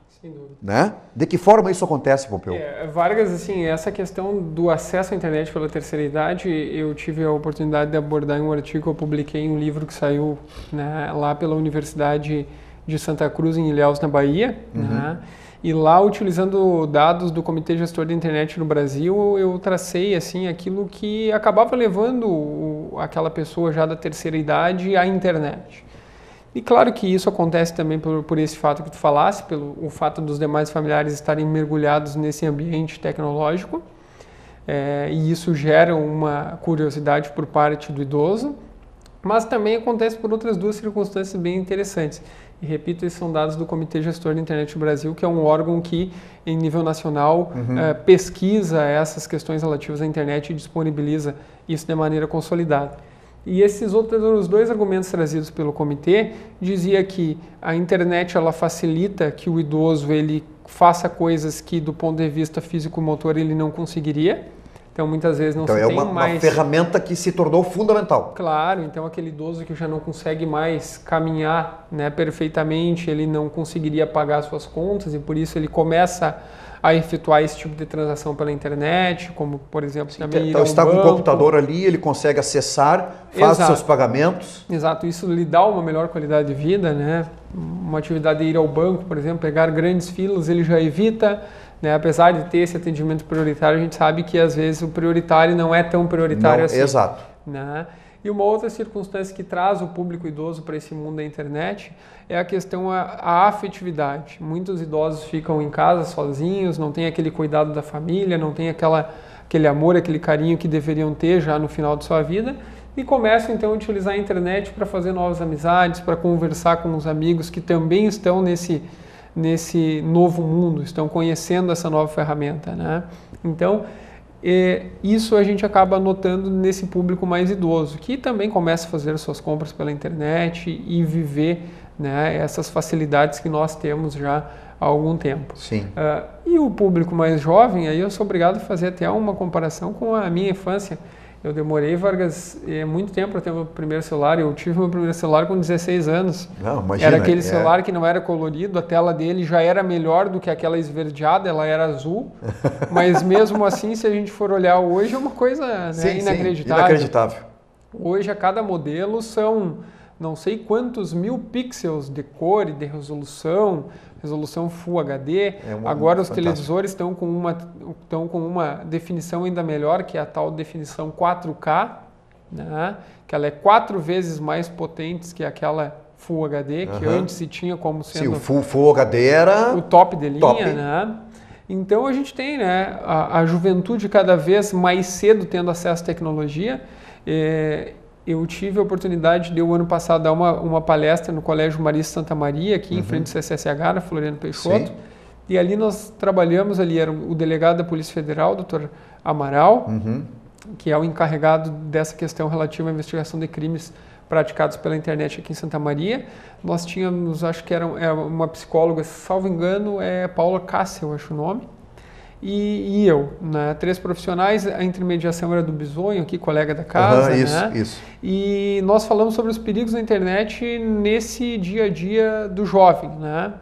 Né? De que forma isso acontece, Pompeu? É, Vargas, assim, essa questão do acesso à internet pela terceira idade, eu tive a oportunidade de abordar em um artigo que eu publiquei em um livro que saiu né, lá pela Universidade de Santa Cruz, em Ilhéus, na Bahia. Uhum. Né? E lá, utilizando dados do Comitê Gestor de Internet no Brasil, eu tracei assim aquilo que acabava levando aquela pessoa já da terceira idade à internet. E claro que isso acontece também por, por esse fato que tu falasse, pelo o fato dos demais familiares estarem mergulhados nesse ambiente tecnológico, é, e isso gera uma curiosidade por parte do idoso, mas também acontece por outras duas circunstâncias bem interessantes. E repito, esses são dados do Comitê Gestor da Internet do Brasil, que é um órgão que, em nível nacional, uhum. é, pesquisa essas questões relativas à internet e disponibiliza isso de maneira consolidada. E esses outros dois argumentos trazidos pelo comitê dizia que a internet ela facilita que o idoso ele faça coisas que do ponto de vista físico-motor ele não conseguiria. Então muitas vezes não então, se é tem uma, mais. uma ferramenta que se tornou fundamental. Claro, então aquele idoso que já não consegue mais caminhar né, perfeitamente, ele não conseguiria pagar suas contas e por isso ele começa a efetuar esse tipo de transação pela internet, como por exemplo, Sim, então está com o computador ali, ele consegue acessar, faz Exato. seus pagamentos. Exato, isso lhe dá uma melhor qualidade de vida, né? Uma atividade de ir ao banco, por exemplo, pegar grandes filas, ele já evita. Né? Apesar de ter esse atendimento prioritário, a gente sabe que às vezes o prioritário não é tão prioritário não, assim. Exato. Né? E uma outra circunstância que traz o público idoso para esse mundo da internet é a questão a, a, afetividade. Muitos idosos ficam em casa sozinhos, não tem aquele cuidado da família, não tem aquela, aquele amor, aquele carinho que deveriam ter já no final de sua vida e começam então a utilizar a internet para fazer novas amizades, para conversar com os amigos que também estão nesse nesse novo mundo, estão conhecendo essa nova ferramenta, né? Então e isso a gente acaba notando nesse público mais idoso, que também começa a fazer suas compras pela internet e viver né, essas facilidades que nós temos já há algum tempo. Sim. Uh, e o público mais jovem, aí eu sou obrigado a fazer até uma comparação com a minha infância. Eu demorei, Vargas, é, muito tempo para ter meu primeiro celular. Eu tive meu primeiro celular com 16 anos. Não, imagina. Era aquele é... celular que não era colorido, a tela dele já era melhor do que aquela esverdeada, ela era azul. mas mesmo assim, se a gente for olhar hoje, é uma coisa né, sim, inacreditável. Sim, inacreditável. Hoje, a cada modelo são não sei quantos mil pixels de cor e de resolução, resolução Full HD. É Agora os fantástico. televisores estão com, uma, estão com uma definição ainda melhor, que é a tal definição 4K, né? que ela é quatro vezes mais potente que aquela Full HD, que uhum. antes se tinha como sendo... Sim, o Full, Full HD era... O top de linha, top. né? Então a gente tem né, a, a, juventude cada vez mais cedo tendo acesso à tecnologia. É, eu tive a oportunidade de, o ano passado, dar uma, uma palestra no Colégio Marista Santa Maria, aqui uhum. em frente ao CSSH, na Floriano Peixoto. Sim. E ali nós trabalhamos, ali era o delegado da Polícia Federal, doutor Amaral, uhum. que é o encarregado dessa questão relativa à investigação de crimes praticados pela internet aqui em Santa Maria. Nós tínhamos, acho que era, era uma psicóloga, salvo engano, é Paula Cássio, acho o nome. E, e, eu, né? Três profissionais, a intermediação era do Bisonho, aqui, colega da casa, uhum, isso, né? Isso. E nós falamos sobre os perigos da internet nesse dia a dia do jovem, né?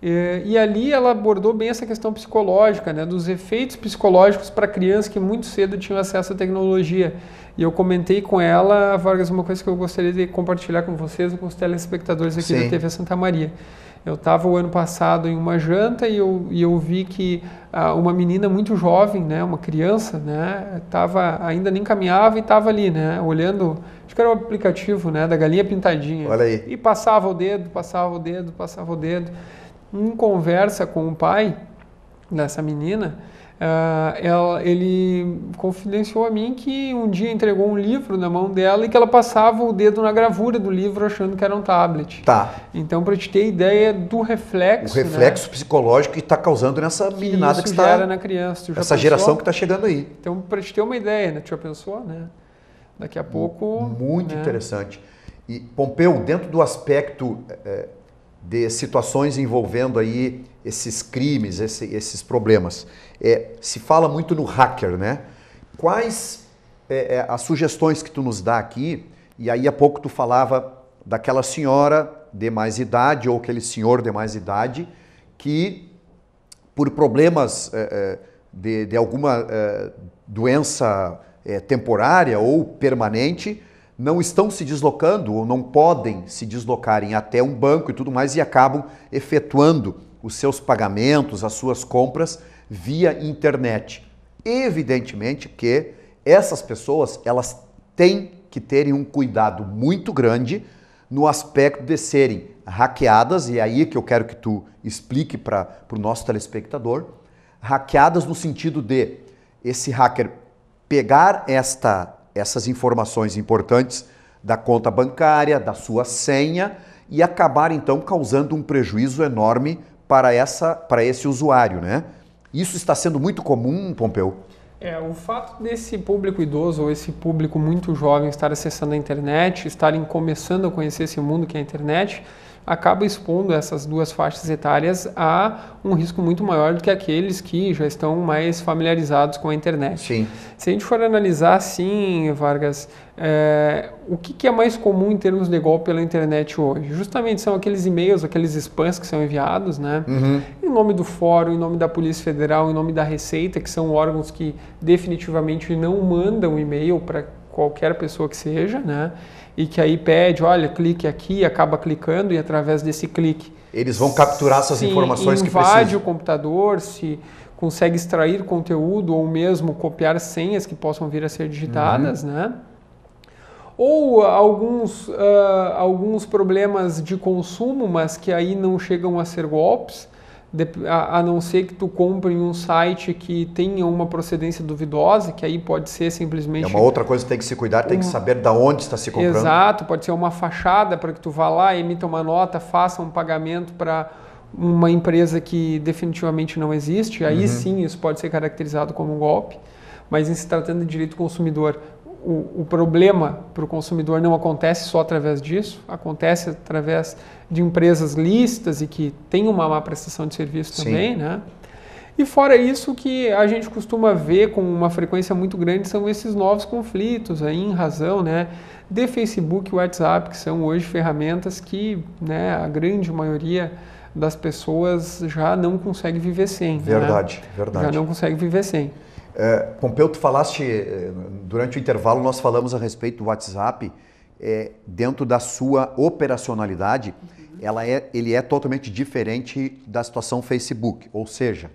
E, e ali ela abordou bem essa questão psicológica, né? Dos efeitos psicológicos para crianças que muito cedo tinham acesso à tecnologia. E eu comentei com ela, Vargas, uma coisa que eu gostaria de compartilhar com vocês com os telespectadores aqui Sim. da TV Santa Maria. Eu estava o ano passado em uma janta e eu, e eu vi que ah, uma menina muito jovem, né, uma criança, né, tava, ainda nem caminhava e estava ali, né, olhando, acho que era o aplicativo né, da galinha pintadinha. Olha aí. E passava o dedo, passava o dedo, passava o dedo. Em conversa com o pai dessa menina, Uh, ela, ele confidenciou a mim que um dia entregou um livro na mão dela e que ela passava o dedo na gravura do livro achando que era um tablet. Tá. Então, para te ter ideia do reflexo. O reflexo né? psicológico que está causando nessa meninada que, está. na criança. essa pensou? geração que está chegando aí. Então, para te ter uma ideia, né? Tu já pensou, né? Daqui a pouco. Muito né? interessante. E, Pompeu, dentro do aspecto é, de situações envolvendo aí esses crimes, esse, esses problemas. É, se fala muito no hacker, né? Quais é, é, as sugestões que tu nos dá aqui? E aí há pouco tu falava daquela senhora de mais idade ou aquele senhor de mais idade que por problemas é, é, de, de, alguma é, doença temporária ou permanente não estão se deslocando ou não podem se deslocarem até um banco e tudo mais e acabam efetuando os seus pagamentos, as suas compras via internet. Evidentemente que essas pessoas elas têm que terem um cuidado muito grande no aspecto de serem hackeadas, e é aí que eu quero que tu explique para o nosso telespectador, hackeadas no sentido de esse hacker pegar esta essas informações importantes da conta bancária, da sua senha e acabar então causando um prejuízo enorme para, essa, para esse usuário, né? Isso está sendo muito comum, Pompeu? É, o fato desse público idoso ou esse público muito jovem estar acessando a internet, estarem começando a conhecer esse mundo que é a internet, acaba expondo essas duas faixas etárias a um risco muito maior do que aqueles que já estão mais familiarizados com a internet. Sim. Se a gente for analisar, sim, Vargas, é, o que, que, é mais comum em termos de golpe pela internet hoje? Justamente são aqueles e-mails, aqueles spams que são enviados, né? Uhum. Em nome do Fórum, em nome da Polícia Federal, em nome da Receita, que são órgãos que definitivamente não mandam e-mail para qualquer pessoa que seja, né? E que aí pede, olha, clique aqui, acaba clicando e através desse clique eles vão capturar essas sim, informações que precisam. invade o computador, se consegue extrair conteúdo ou mesmo copiar senhas que possam vir a ser digitadas, uhum. né? Ou alguns, uh, alguns problemas de consumo, mas que aí não chegam a ser golpes, a, não ser que tu compre em um site que tenha uma procedência duvidosa, que aí pode ser simplesmente... É uma outra coisa que tem que se cuidar, tem um, que saber da onde está se comprando. Exato, pode ser uma fachada para que tu vá lá, emita uma nota, faça um pagamento para uma empresa que definitivamente não existe, aí uhum. sim isso pode ser caracterizado como um golpe, mas em se tratando de direito consumidor, o, o problema para o consumidor não acontece só através disso, acontece através de empresas listas e que têm uma má prestação de serviço Sim. também, né? E fora isso, que a gente costuma ver com uma frequência muito grande são esses novos conflitos, aí, em razão né, de Facebook e WhatsApp, que são hoje ferramentas que né, a grande maioria das pessoas já não consegue viver sem. Né? Verdade, né? verdade. Já não consegue viver sem. É, Pompeu, tu falaste, é, durante o intervalo nós falamos a respeito do WhatsApp, é, dentro da sua operacionalidade, uhum. ela é, ele é totalmente diferente da situação Facebook, ou seja,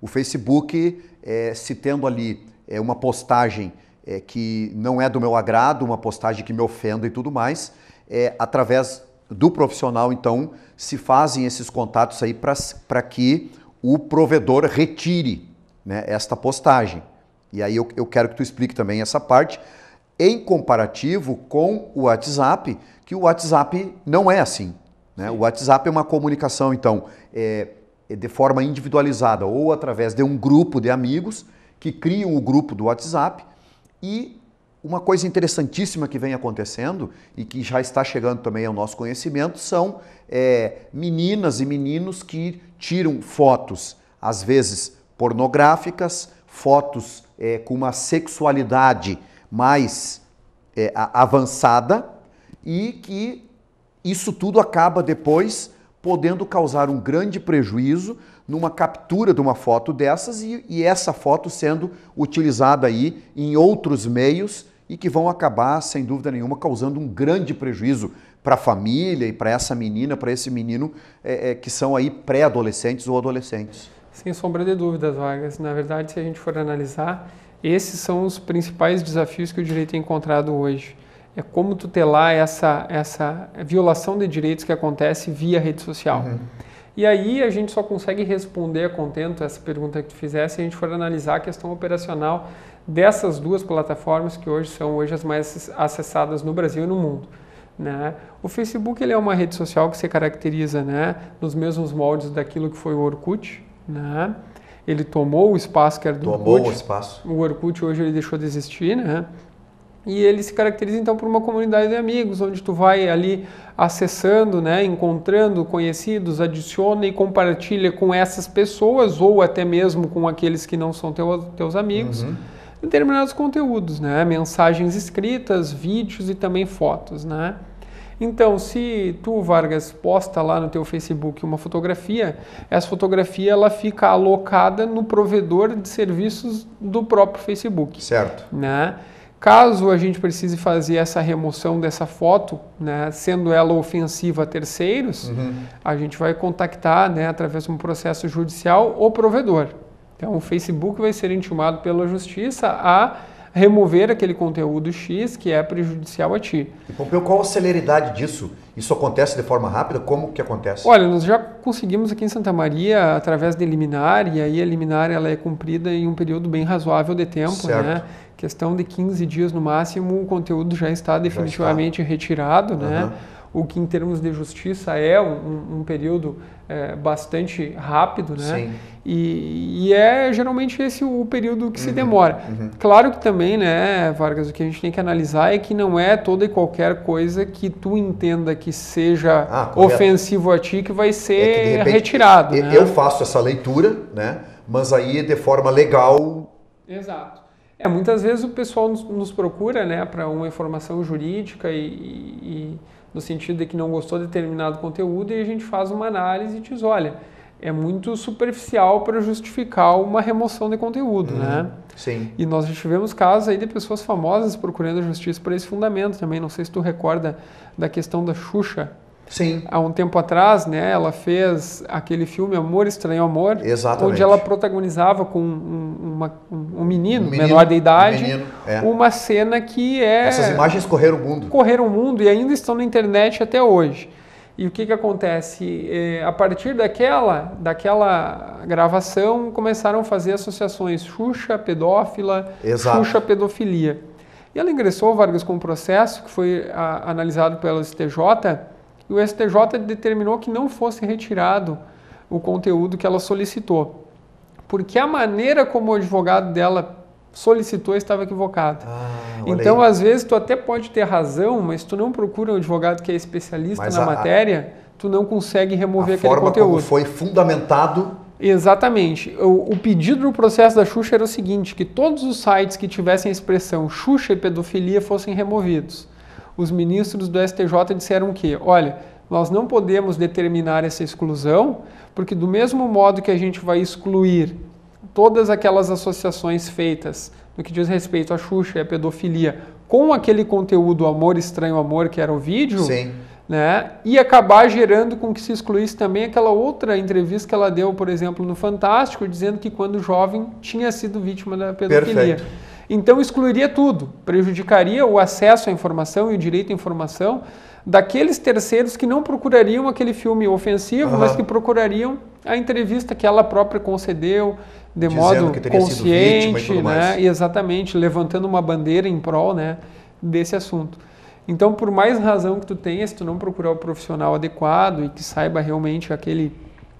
o Facebook, é, se tendo ali é, uma postagem é, que não é do meu agrado, uma postagem que me ofenda e tudo mais, é, através do profissional, então, se fazem esses contatos aí para que o provedor retire né, esta postagem. E aí eu, eu quero que tu explique também essa parte, em comparativo com o WhatsApp, que o WhatsApp não é assim. Né? O WhatsApp é uma comunicação, então, é, é de forma individualizada ou através de um grupo de amigos que criam o grupo do WhatsApp e uma coisa interessantíssima que vem acontecendo e que já está chegando também ao nosso conhecimento são é, meninas e meninos que tiram fotos, às vezes pornográficas, fotos é, com uma sexualidade mais é, avançada e que isso tudo acaba depois podendo causar um grande prejuízo numa captura de uma foto dessas e, e, essa foto sendo utilizada aí em outros meios e que vão acabar, sem dúvida nenhuma, causando um grande prejuízo para a família e para essa menina, para esse menino, é, é, que são aí pré-adolescentes ou adolescentes. Sem sombra de dúvidas, Vargas. Na verdade, se a gente for analisar, esses são os principais desafios que o direito tem encontrado hoje. É como tutelar essa, essa violação de direitos que acontece via rede social. Uhum. E aí a gente só consegue responder a contento essa pergunta que tu fizesse se a gente for analisar a questão operacional dessas duas plataformas que hoje são hoje as mais acessadas no Brasil e no mundo. Né? O Facebook ele é uma rede social que se caracteriza né, nos mesmos moldes daquilo que foi o Orkut. Né? Ele tomou o espaço que era do tomou Orkut. o espaço. O Orkut hoje ele deixou de existir, né? E ele se caracteriza então por uma comunidade de amigos, onde tu vai ali acessando, né, encontrando conhecidos, adiciona e compartilha com essas pessoas ou até mesmo com aqueles que não são teu, teus amigos. Uhum determinados conteúdos, né? mensagens escritas, vídeos e também fotos. Né? Então, se tu, Vargas, posta lá no teu Facebook uma fotografia, essa fotografia ela fica alocada no provedor de serviços do próprio Facebook. Certo. Né? Caso a gente precise fazer essa remoção dessa foto, né, sendo ela ofensiva a terceiros, uhum. a gente vai contactar, né, através de um processo judicial, o provedor. Então, o Facebook vai ser intimado pela justiça a remover aquele conteúdo X que é prejudicial a ti. E Pompeu, qual a celeridade disso? Isso acontece de forma rápida? Como que acontece? Olha, nós já conseguimos aqui em Santa Maria através de liminar e aí a liminar ela é cumprida em um período bem razoável de tempo, certo. né? Questão de 15 dias no máximo, o conteúdo já está definitivamente já está. retirado, uhum. O que em termos de justiça é um, um período é, bastante rápido, né? Sim. E, e, é geralmente esse o período que uhum, se demora. Uhum. Claro que também, né, Vargas, o que a gente tem que analisar é que não é toda e qualquer coisa que tu entenda que seja ah, ofensivo a ti que vai ser é que, repente, retirado. Eu, né? eu faço essa leitura, né? Mas aí de forma legal. Exato. É, muitas vezes o pessoal nos, nos procura, né, para uma informação jurídica e, e, no sentido de que não gostou de determinado conteúdo e a gente faz uma análise e diz, olha é muito superficial para justificar uma remoção de conteúdo, uhum, né? Sim. E nós já tivemos casos aí de pessoas famosas procurando a justiça por esse fundamento também. Não sei se tu recorda da questão da Xuxa. Sim. Há um tempo atrás, né, ela fez aquele filme Amor Estranho Amor, Exatamente. onde ela protagonizava com um, uma, um, menino, um, menino, menor de idade, um menino, é. uma cena que é... Essas imagens correram o mundo. Correram o mundo e ainda estão na internet até hoje. E o que, que acontece? É, a partir daquela, daquela gravação, começaram a fazer associações Xuxa, pedófila, Exato. Xuxa, pedofilia. E ela ingressou, Vargas, com um processo que foi a, analisado pelo STJ, e o STJ determinou que não fosse retirado o conteúdo que ela solicitou. Porque a maneira como o advogado dela solicitou estava equivocado. Ah, então, às vezes, tu até pode ter razão, mas tu não procura um advogado que é especialista mas na a, matéria, tu não consegue remover aquele forma conteúdo. Como foi fundamentado. Exatamente. O, o, pedido do processo da Xuxa era o seguinte, que todos os sites que tivessem a expressão Xuxa e pedofilia fossem removidos. Os ministros do STJ disseram que, olha, nós não podemos determinar essa exclusão, porque do mesmo modo que a gente vai excluir todas aquelas associações feitas no que diz respeito à Xuxa e à pedofilia com aquele conteúdo Amor Estranho Amor, que era o vídeo, Sim. né? E acabar gerando com que se excluísse também aquela outra entrevista que ela deu, por exemplo, no Fantástico, dizendo que quando jovem tinha sido vítima da pedofilia. Perfeito. Então excluiria tudo, prejudicaria o acesso à informação e o direito à informação daqueles terceiros que não procurariam aquele filme ofensivo, uhum. mas que procurariam a entrevista que ela própria concedeu, de Dizendo modo consciente, e né? exatamente, levantando uma bandeira em prol né, desse assunto. Então, por mais razão que tu tenha, se tu não procurar o profissional adequado e que saiba realmente aquele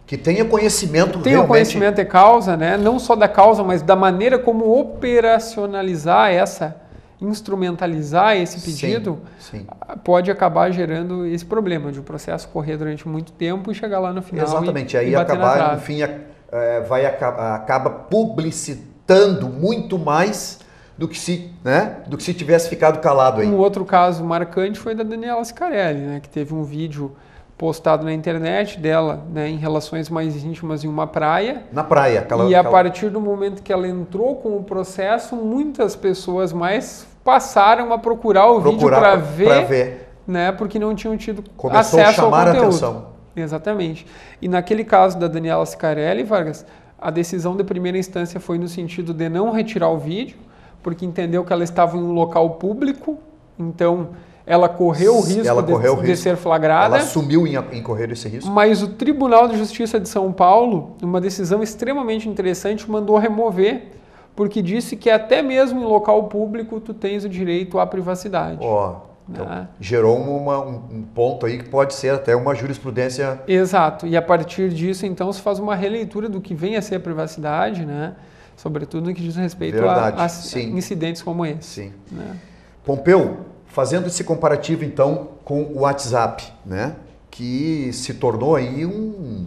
que tenha conhecimento tenha realmente... conhecimento de causa, né? Não só da causa, mas da maneira como operacionalizar essa instrumentalizar esse pedido, sim, sim. pode acabar gerando esse problema de o processo correr durante muito tempo e chegar lá no final Exatamente, e, aí e acabar, no fim, é, vai acaba publicitando muito mais do que se, né, do que se tivesse ficado calado aí. Um outro caso marcante foi da Daniela Scarelli, né, que teve um vídeo postado na internet dela, né, em relações mais íntimas em uma praia. Na praia, aquela, E a aquela... partir do momento que ela entrou com o processo, muitas pessoas mais passaram a procurar o Procurar vídeo para ver, ver. né, porque não tinham tido Começou a acesso chamar ao a conteúdo. atenção. Exatamente. E naquele caso da Daniela Scarelli, Vargas, a decisão de primeira instância foi no sentido de não retirar o vídeo, porque entendeu que ela estava em um local público, então ela correu o risco, Ela de, correu o de risco. ser flagrada. Ela assumiu em, em correr esse risco. Mas o Tribunal de Justiça de São Paulo, uma decisão extremamente interessante, mandou remover, porque disse que até mesmo em local público tu tens o direito à privacidade. Ó, então, Né? gerou uma- um, um ponto aí que pode ser até uma jurisprudência. Exato. E a partir disso, então, se faz uma releitura do que vem a ser a privacidade, né? Sobretudo no que diz respeito a, Verdade, a sim. incidentes como esse. Sim. né? Pompeu, fazendo esse comparativo então com o WhatsApp, né? Que se tornou aí um,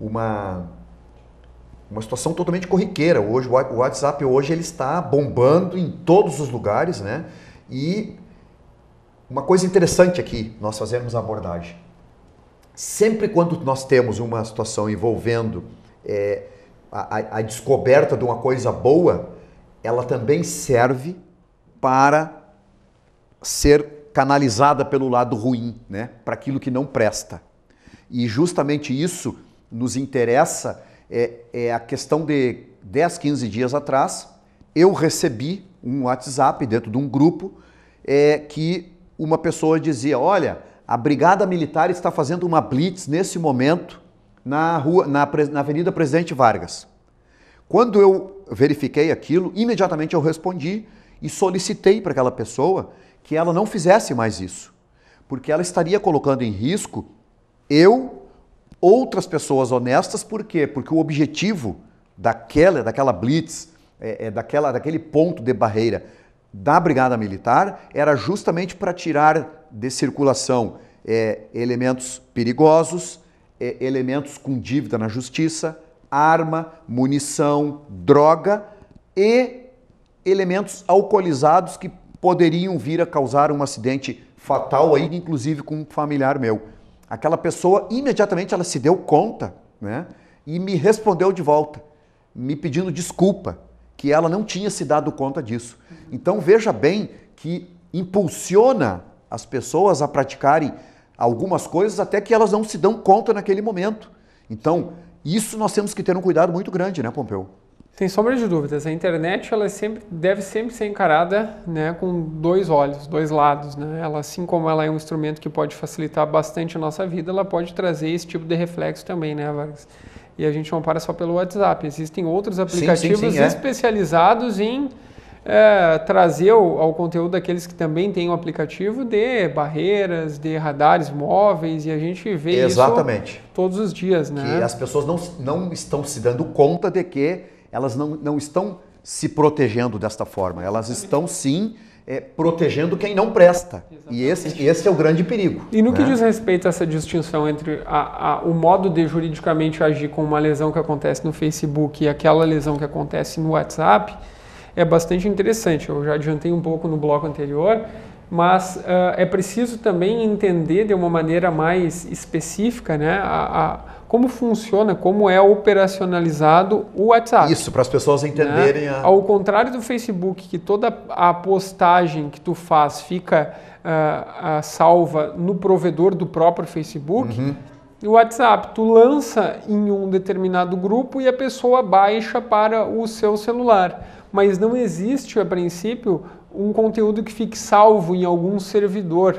uma, uma situação totalmente corriqueira. Hoje o WhatsApp hoje ele está bombando em todos os lugares, né? E uma coisa interessante aqui, nós fazemos a abordagem. Sempre quando nós temos uma situação envolvendo é, a- a descoberta de uma coisa boa, ela também serve para ser canalizada pelo lado ruim, né? para aquilo que não presta. E justamente isso nos interessa, é, é a questão de 10, 15 dias atrás, eu recebi um WhatsApp dentro de um grupo é, que uma pessoa dizia, olha, a Brigada Militar está fazendo uma blitz nesse momento na, rua, na, na Avenida Presidente Vargas. Quando eu verifiquei aquilo, imediatamente eu respondi e solicitei para aquela pessoa que ela não fizesse mais isso, porque ela estaria colocando em risco eu, outras pessoas honestas, por quê? Porque o objetivo daquela, daquela blitz, é, é, daquela, daquele ponto de barreira da Brigada Militar era justamente para tirar de circulação é, elementos perigosos, é, elementos com dívida na justiça, arma, munição, droga e elementos alcoolizados que poderiam vir a causar um acidente fatal aí, inclusive com um familiar meu. Aquela pessoa imediatamente ela se deu conta, né? E me respondeu de volta, me pedindo desculpa, que ela não tinha se dado conta disso. Então veja bem que impulsiona as pessoas a praticarem algumas coisas até que elas não se dão conta naquele momento. Então, isso nós temos que ter um cuidado muito grande, né, Pompeu? Sem sombra de dúvidas, a internet ela é sempre, deve sempre ser encarada né, com dois olhos, dois lados. Né? Ela, assim como ela é um instrumento que pode facilitar bastante a nossa vida, ela pode trazer esse tipo de reflexo também, né, Vargas? E a gente não para só pelo WhatsApp, existem outros aplicativos sim, é. especializados em é, trazer ao, ao conteúdo daqueles que também têm um aplicativo de barreiras, de radares móveis, e a gente vê Exatamente. isso todos os dias, né? Que as pessoas não, não estão se dando conta de que elas não, não estão se protegendo desta forma. Elas estão sim é, protegendo quem não presta. E esse, esse é o grande perigo. E no que né? diz respeito a essa distinção entre a- a- o modo de juridicamente agir com uma lesão que acontece no Facebook e aquela lesão que acontece no WhatsApp, é bastante interessante. Eu já adiantei um pouco no bloco anterior, mas ah, é preciso também entender de uma maneira mais específica né, a- a- como funciona, como é operacionalizado o WhatsApp. Isso, para as pessoas entenderem né? a. Ao contrário do Facebook, que toda a postagem que tu faz fica ah, ah, salva no provedor do próprio Facebook, Uhum. o WhatsApp tu lança em um determinado grupo e a pessoa baixa para o seu celular. Mas não existe, a princípio, um conteúdo que fique salvo em algum servidor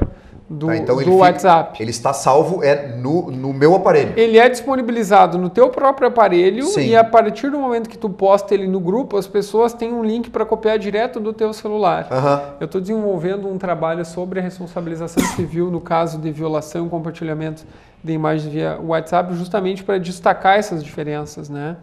do, Tá, então do ele fica- WhatsApp. Ele está salvo é no, no meu aparelho. Ele é disponibilizado no teu próprio aparelho Sim. e a partir do momento que tu posta ele no grupo, as pessoas têm um link para copiar direto do teu celular. Aham. Eu estou desenvolvendo um trabalho sobre a responsabilização civil no caso de violação e compartilhamento de imagens via WhatsApp, justamente para destacar essas diferenças, né?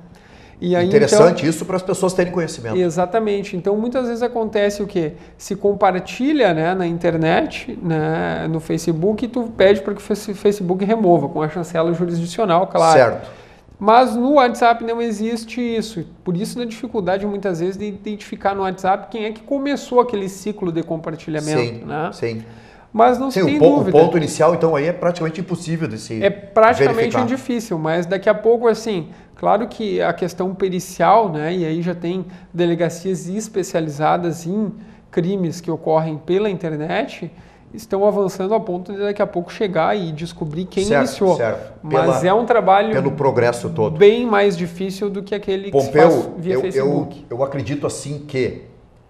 E aí, Interessante isso para as pessoas terem conhecimento. Exatamente. Então, muitas vezes acontece o quê? Se compartilha né, na internet, né, no Facebook, e tu pede para que o Face- Facebook remova, com a chancela jurisdicional, claro. Certo. Mas no WhatsApp não existe isso. Por isso na dificuldade muitas vezes de identificar no WhatsApp quem é que começou aquele ciclo de compartilhamento. Sim, né? sim. Mas não sim, tem o, dúvida. o ponto inicial, então, aí é praticamente impossível de se É praticamente verificar. difícil, mas daqui a pouco, assim, claro que a questão pericial, né, e aí já tem delegacias especializadas em crimes que ocorrem pela internet, estão avançando a ponto de daqui a pouco chegar e descobrir quem Certo, iniciou. certo. Mas Pela- é um trabalho Pelo progresso todo. bem mais difícil do que aquele que se faz Pompeu, via eu, eu, Facebook. eu acredito assim que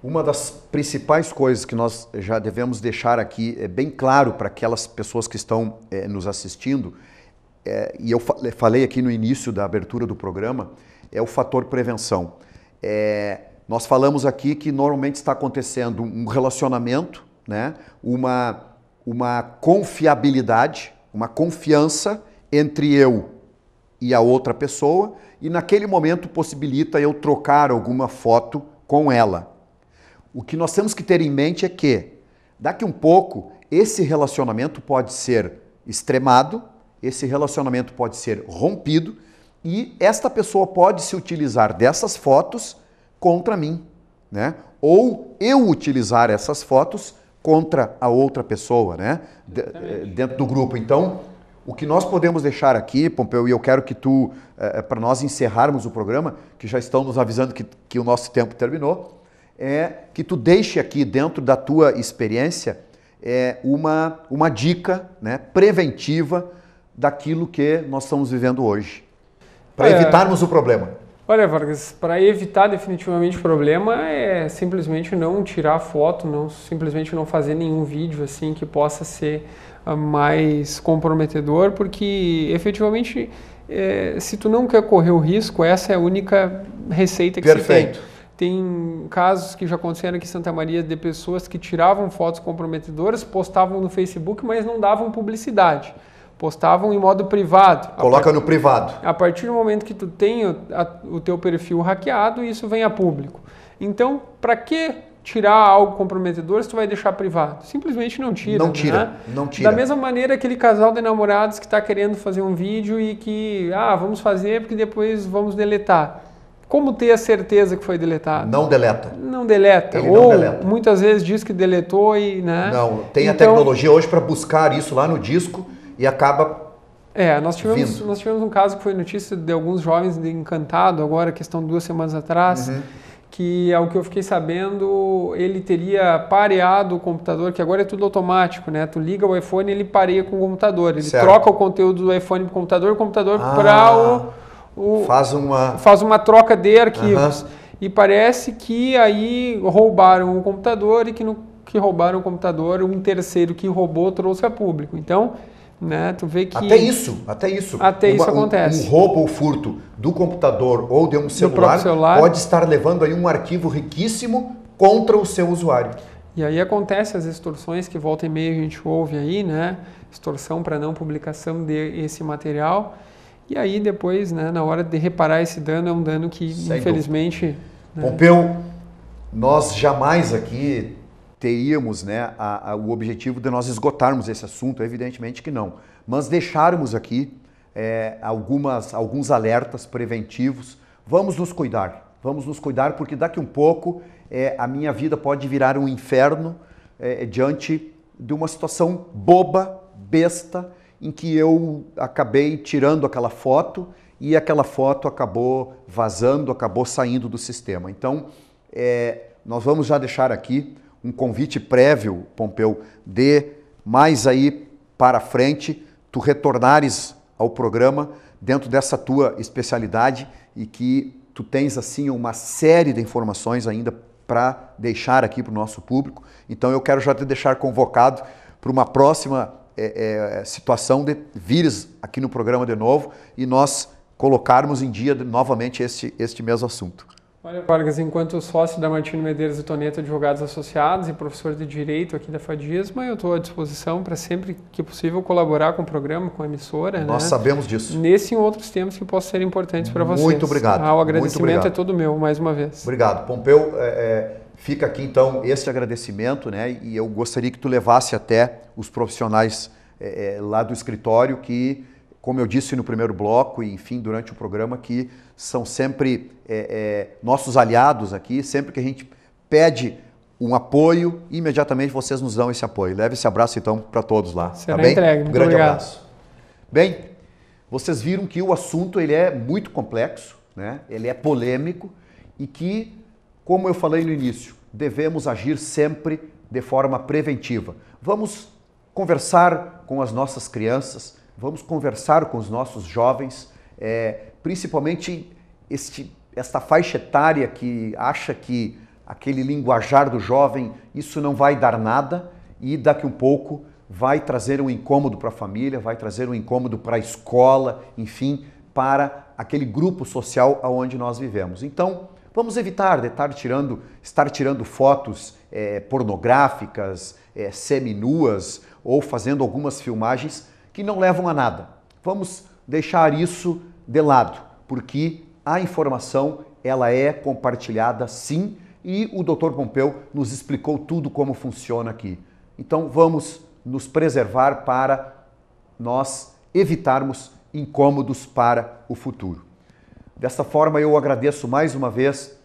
uma das principais coisas que nós já devemos deixar aqui é bem claro para aquelas pessoas que estão eh, nos assistindo, é, e eu fa- falei aqui no início da abertura do programa, é o fator prevenção. É, nós falamos aqui que normalmente está acontecendo um relacionamento, né? uma, uma confiabilidade, uma confiança entre eu e a outra pessoa, e naquele momento possibilita eu trocar alguma foto com ela. O que nós temos que ter em mente é que, daqui um pouco, esse relacionamento pode ser extremado, esse relacionamento pode ser rompido e esta pessoa pode se utilizar dessas fotos contra mim, né? Ou eu utilizar essas fotos contra a outra pessoa, né? Eh, dentro do grupo. Então, o que nós podemos deixar aqui, Pompeu, e eu quero que tu, para nós encerrarmos o programa, que já estão nos avisando que, que o nosso tempo terminou, é que tu deixe aqui dentro da tua experiência é, uma, uma dica né, preventiva daquilo que nós estamos vivendo hoje, para É. evitarmos o problema. Olha, Vargas, para evitar definitivamente o problema é simplesmente não tirar foto, não simplesmente não fazer nenhum vídeo assim que possa ser ah, mais comprometedor, porque efetivamente eh, se tu não quer correr o risco, essa é a única receita que Perfeito. se tem. Tem casos que já aconteceram aqui em Santa Maria de pessoas que tiravam fotos comprometedoras, postavam no Facebook, mas não davam publicidade. Postavam em modo privado. Coloca no privado. a partir do momento que tu tem o, a- o teu perfil hackeado, isso vem a público. Então, para que tirar algo comprometedor se tu vai deixar privado? Simplesmente não tira. Não tira, né? não tira. Da mesma maneira, aquele casal de namorados que está querendo fazer um vídeo e que, ah, vamos fazer porque depois vamos deletar. Como ter a certeza que foi deletado? Não deleta. Não deleta. Ele não Ou deleta. muitas vezes diz que deletou e, né? Não, tem a Então, tecnologia hoje para buscar isso lá no disco e acaba. É, nós tivemos, Vindo. nós tivemos um caso que foi notícia de alguns jovens de Encantado, agora, questão de duas semanas atrás, Uhum. que, ao que eu fiquei sabendo, ele teria pareado o computador, que agora é tudo automático, né? Tu liga o iPhone e ele pareia com o computador. Ele Certo. troca o conteúdo do iPhone para o computador, o computador Ah, para o, o, Faz uma. faz uma troca de arquivos. Aham. E parece que aí roubaram o computador e que no que roubaram o computador, um terceiro que roubou trouxe a público. Então, né, tu vê que Até isso, até isso. Até isso um- acontece. Um, roubo ou furto do computador ou de um celular, celular. pode estar levando aí um arquivo riquíssimo contra o seu usuário. E aí acontece as extorsões que volta e meia a gente ouve aí, né? Extorsão para não publicação desse material. E aí depois, né, na hora de reparar esse dano, é um dano que Sem infelizmente né, Pompeu, nós jamais aqui teríamos né, a- a- o objetivo de nós esgotarmos esse assunto, evidentemente que não, mas deixarmos aqui é, algumas, alguns alertas preventivos. Vamos nos cuidar, vamos nos cuidar, porque daqui um pouco é, a minha vida pode virar um inferno é, diante de uma situação boba, besta, em que eu acabei tirando aquela foto e aquela foto acabou vazando, acabou saindo do sistema. Então, é, nós vamos já deixar aqui um convite prévio, Pompeu, de mais aí para frente, tu retornares ao programa dentro dessa tua especialidade e que tu tens assim uma série de informações ainda para deixar aqui para o nosso público. Então eu quero já te deixar convocado para uma próxima é, é, situação de vires aqui no programa de novo e nós colocarmos em dia novamente este, este mesmo assunto. Olha, Vargas, enquanto sócio da Martino Medeiros e Toneto Advogados Associados e professor de Direito aqui da Fadisma, eu estou à disposição para sempre que possível colaborar com o programa, com a emissora. Nós né? sabemos disso. Nesse e em outros temas que possam ser importantes para vocês. Muito obrigado, Ah, o agradecimento obrigado. é todo meu, mais uma vez. Obrigado. Pompeu, é, é, fica aqui então este agradecimento, né? E eu gostaria que tu levasse até os profissionais é, lá do escritório que como eu disse no primeiro bloco e enfim durante o programa, que são sempre é, é, nossos aliados aqui, sempre que a gente pede um apoio, imediatamente vocês nos dão esse apoio. Leve esse abraço então para todos lá. Será tá bem? entregue. Muito um grande obrigado. abraço. Bem, vocês viram que o assunto ele é muito complexo, né? ele é polêmico e que, como eu falei no início, devemos agir sempre de forma preventiva. Vamos conversar com as nossas crianças, vamos conversar com os nossos jovens, é, principalmente este, esta faixa etária que acha que aquele linguajar do jovem, isso não vai dar nada e daqui um pouco vai trazer um incômodo para a família, vai trazer um incômodo para a escola, enfim, para aquele grupo social aonde nós vivemos. Então, vamos evitar de estar tirando, estar tirando fotos é, pornográficas, é, seminuas ou fazendo algumas filmagens que não levam a nada. Vamos deixar isso de lado, porque a informação ela é compartilhada sim e o Dr. Pompeu nos explicou tudo como funciona aqui. Então vamos nos preservar para nós evitarmos incômodos para o futuro. Dessa forma eu agradeço mais uma vez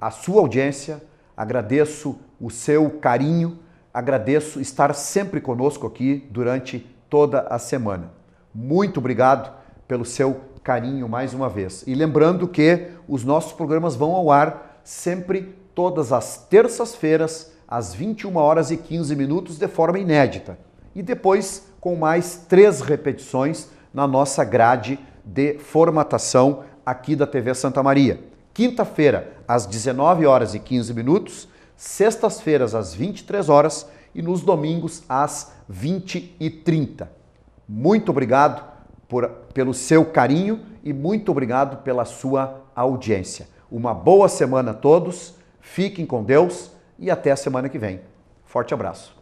a sua audiência, agradeço o seu carinho, agradeço estar sempre conosco aqui durante toda a semana. Muito obrigado pelo seu carinho mais uma vez. E lembrando que os nossos programas vão ao ar sempre todas as terças-feiras às 21 horas e 15 minutos de forma inédita. E depois com mais três repetições na nossa grade de formatação aqui da TV Santa Maria. Quinta-feira às 19 horas e 15 minutos, sextas-feiras às 23 horas e nos domingos às 20 e 30. Muito obrigado por, pelo seu carinho e muito obrigado pela sua audiência. Uma boa semana a todos, fiquem com Deus e até a semana que vem. Forte abraço.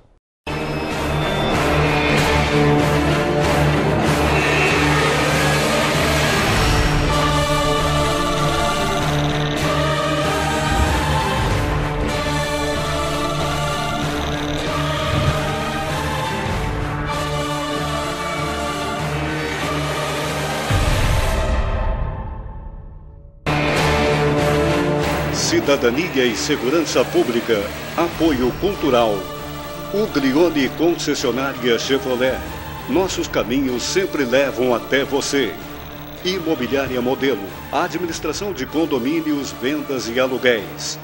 Cidadania e Segurança Pública. Apoio Cultural. Uglione Concessionária Chevrolet. Nossos caminhos sempre levam até você. Imobiliária Modelo. Administração de condomínios, vendas e aluguéis.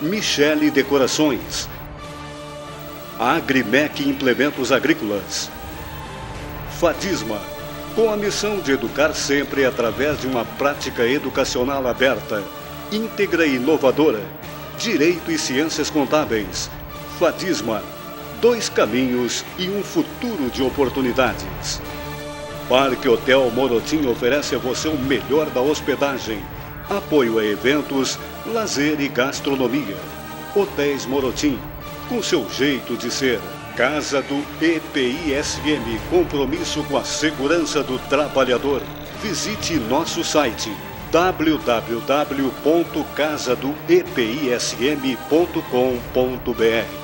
Michele Decorações. Agrimec Implementos Agrícolas. Fatisma. Com a missão de educar sempre através de uma prática educacional aberta íntegra e inovadora. Direito e Ciências Contábeis. Fadisma. Dois caminhos e um futuro de oportunidades. Parque Hotel Morotim oferece a você o melhor da hospedagem, apoio a eventos, lazer e gastronomia. Hotéis Morotim, com seu jeito de ser. Casa do EPISM, compromisso com a segurança do trabalhador. Visite nosso site www.casadoepism.com.br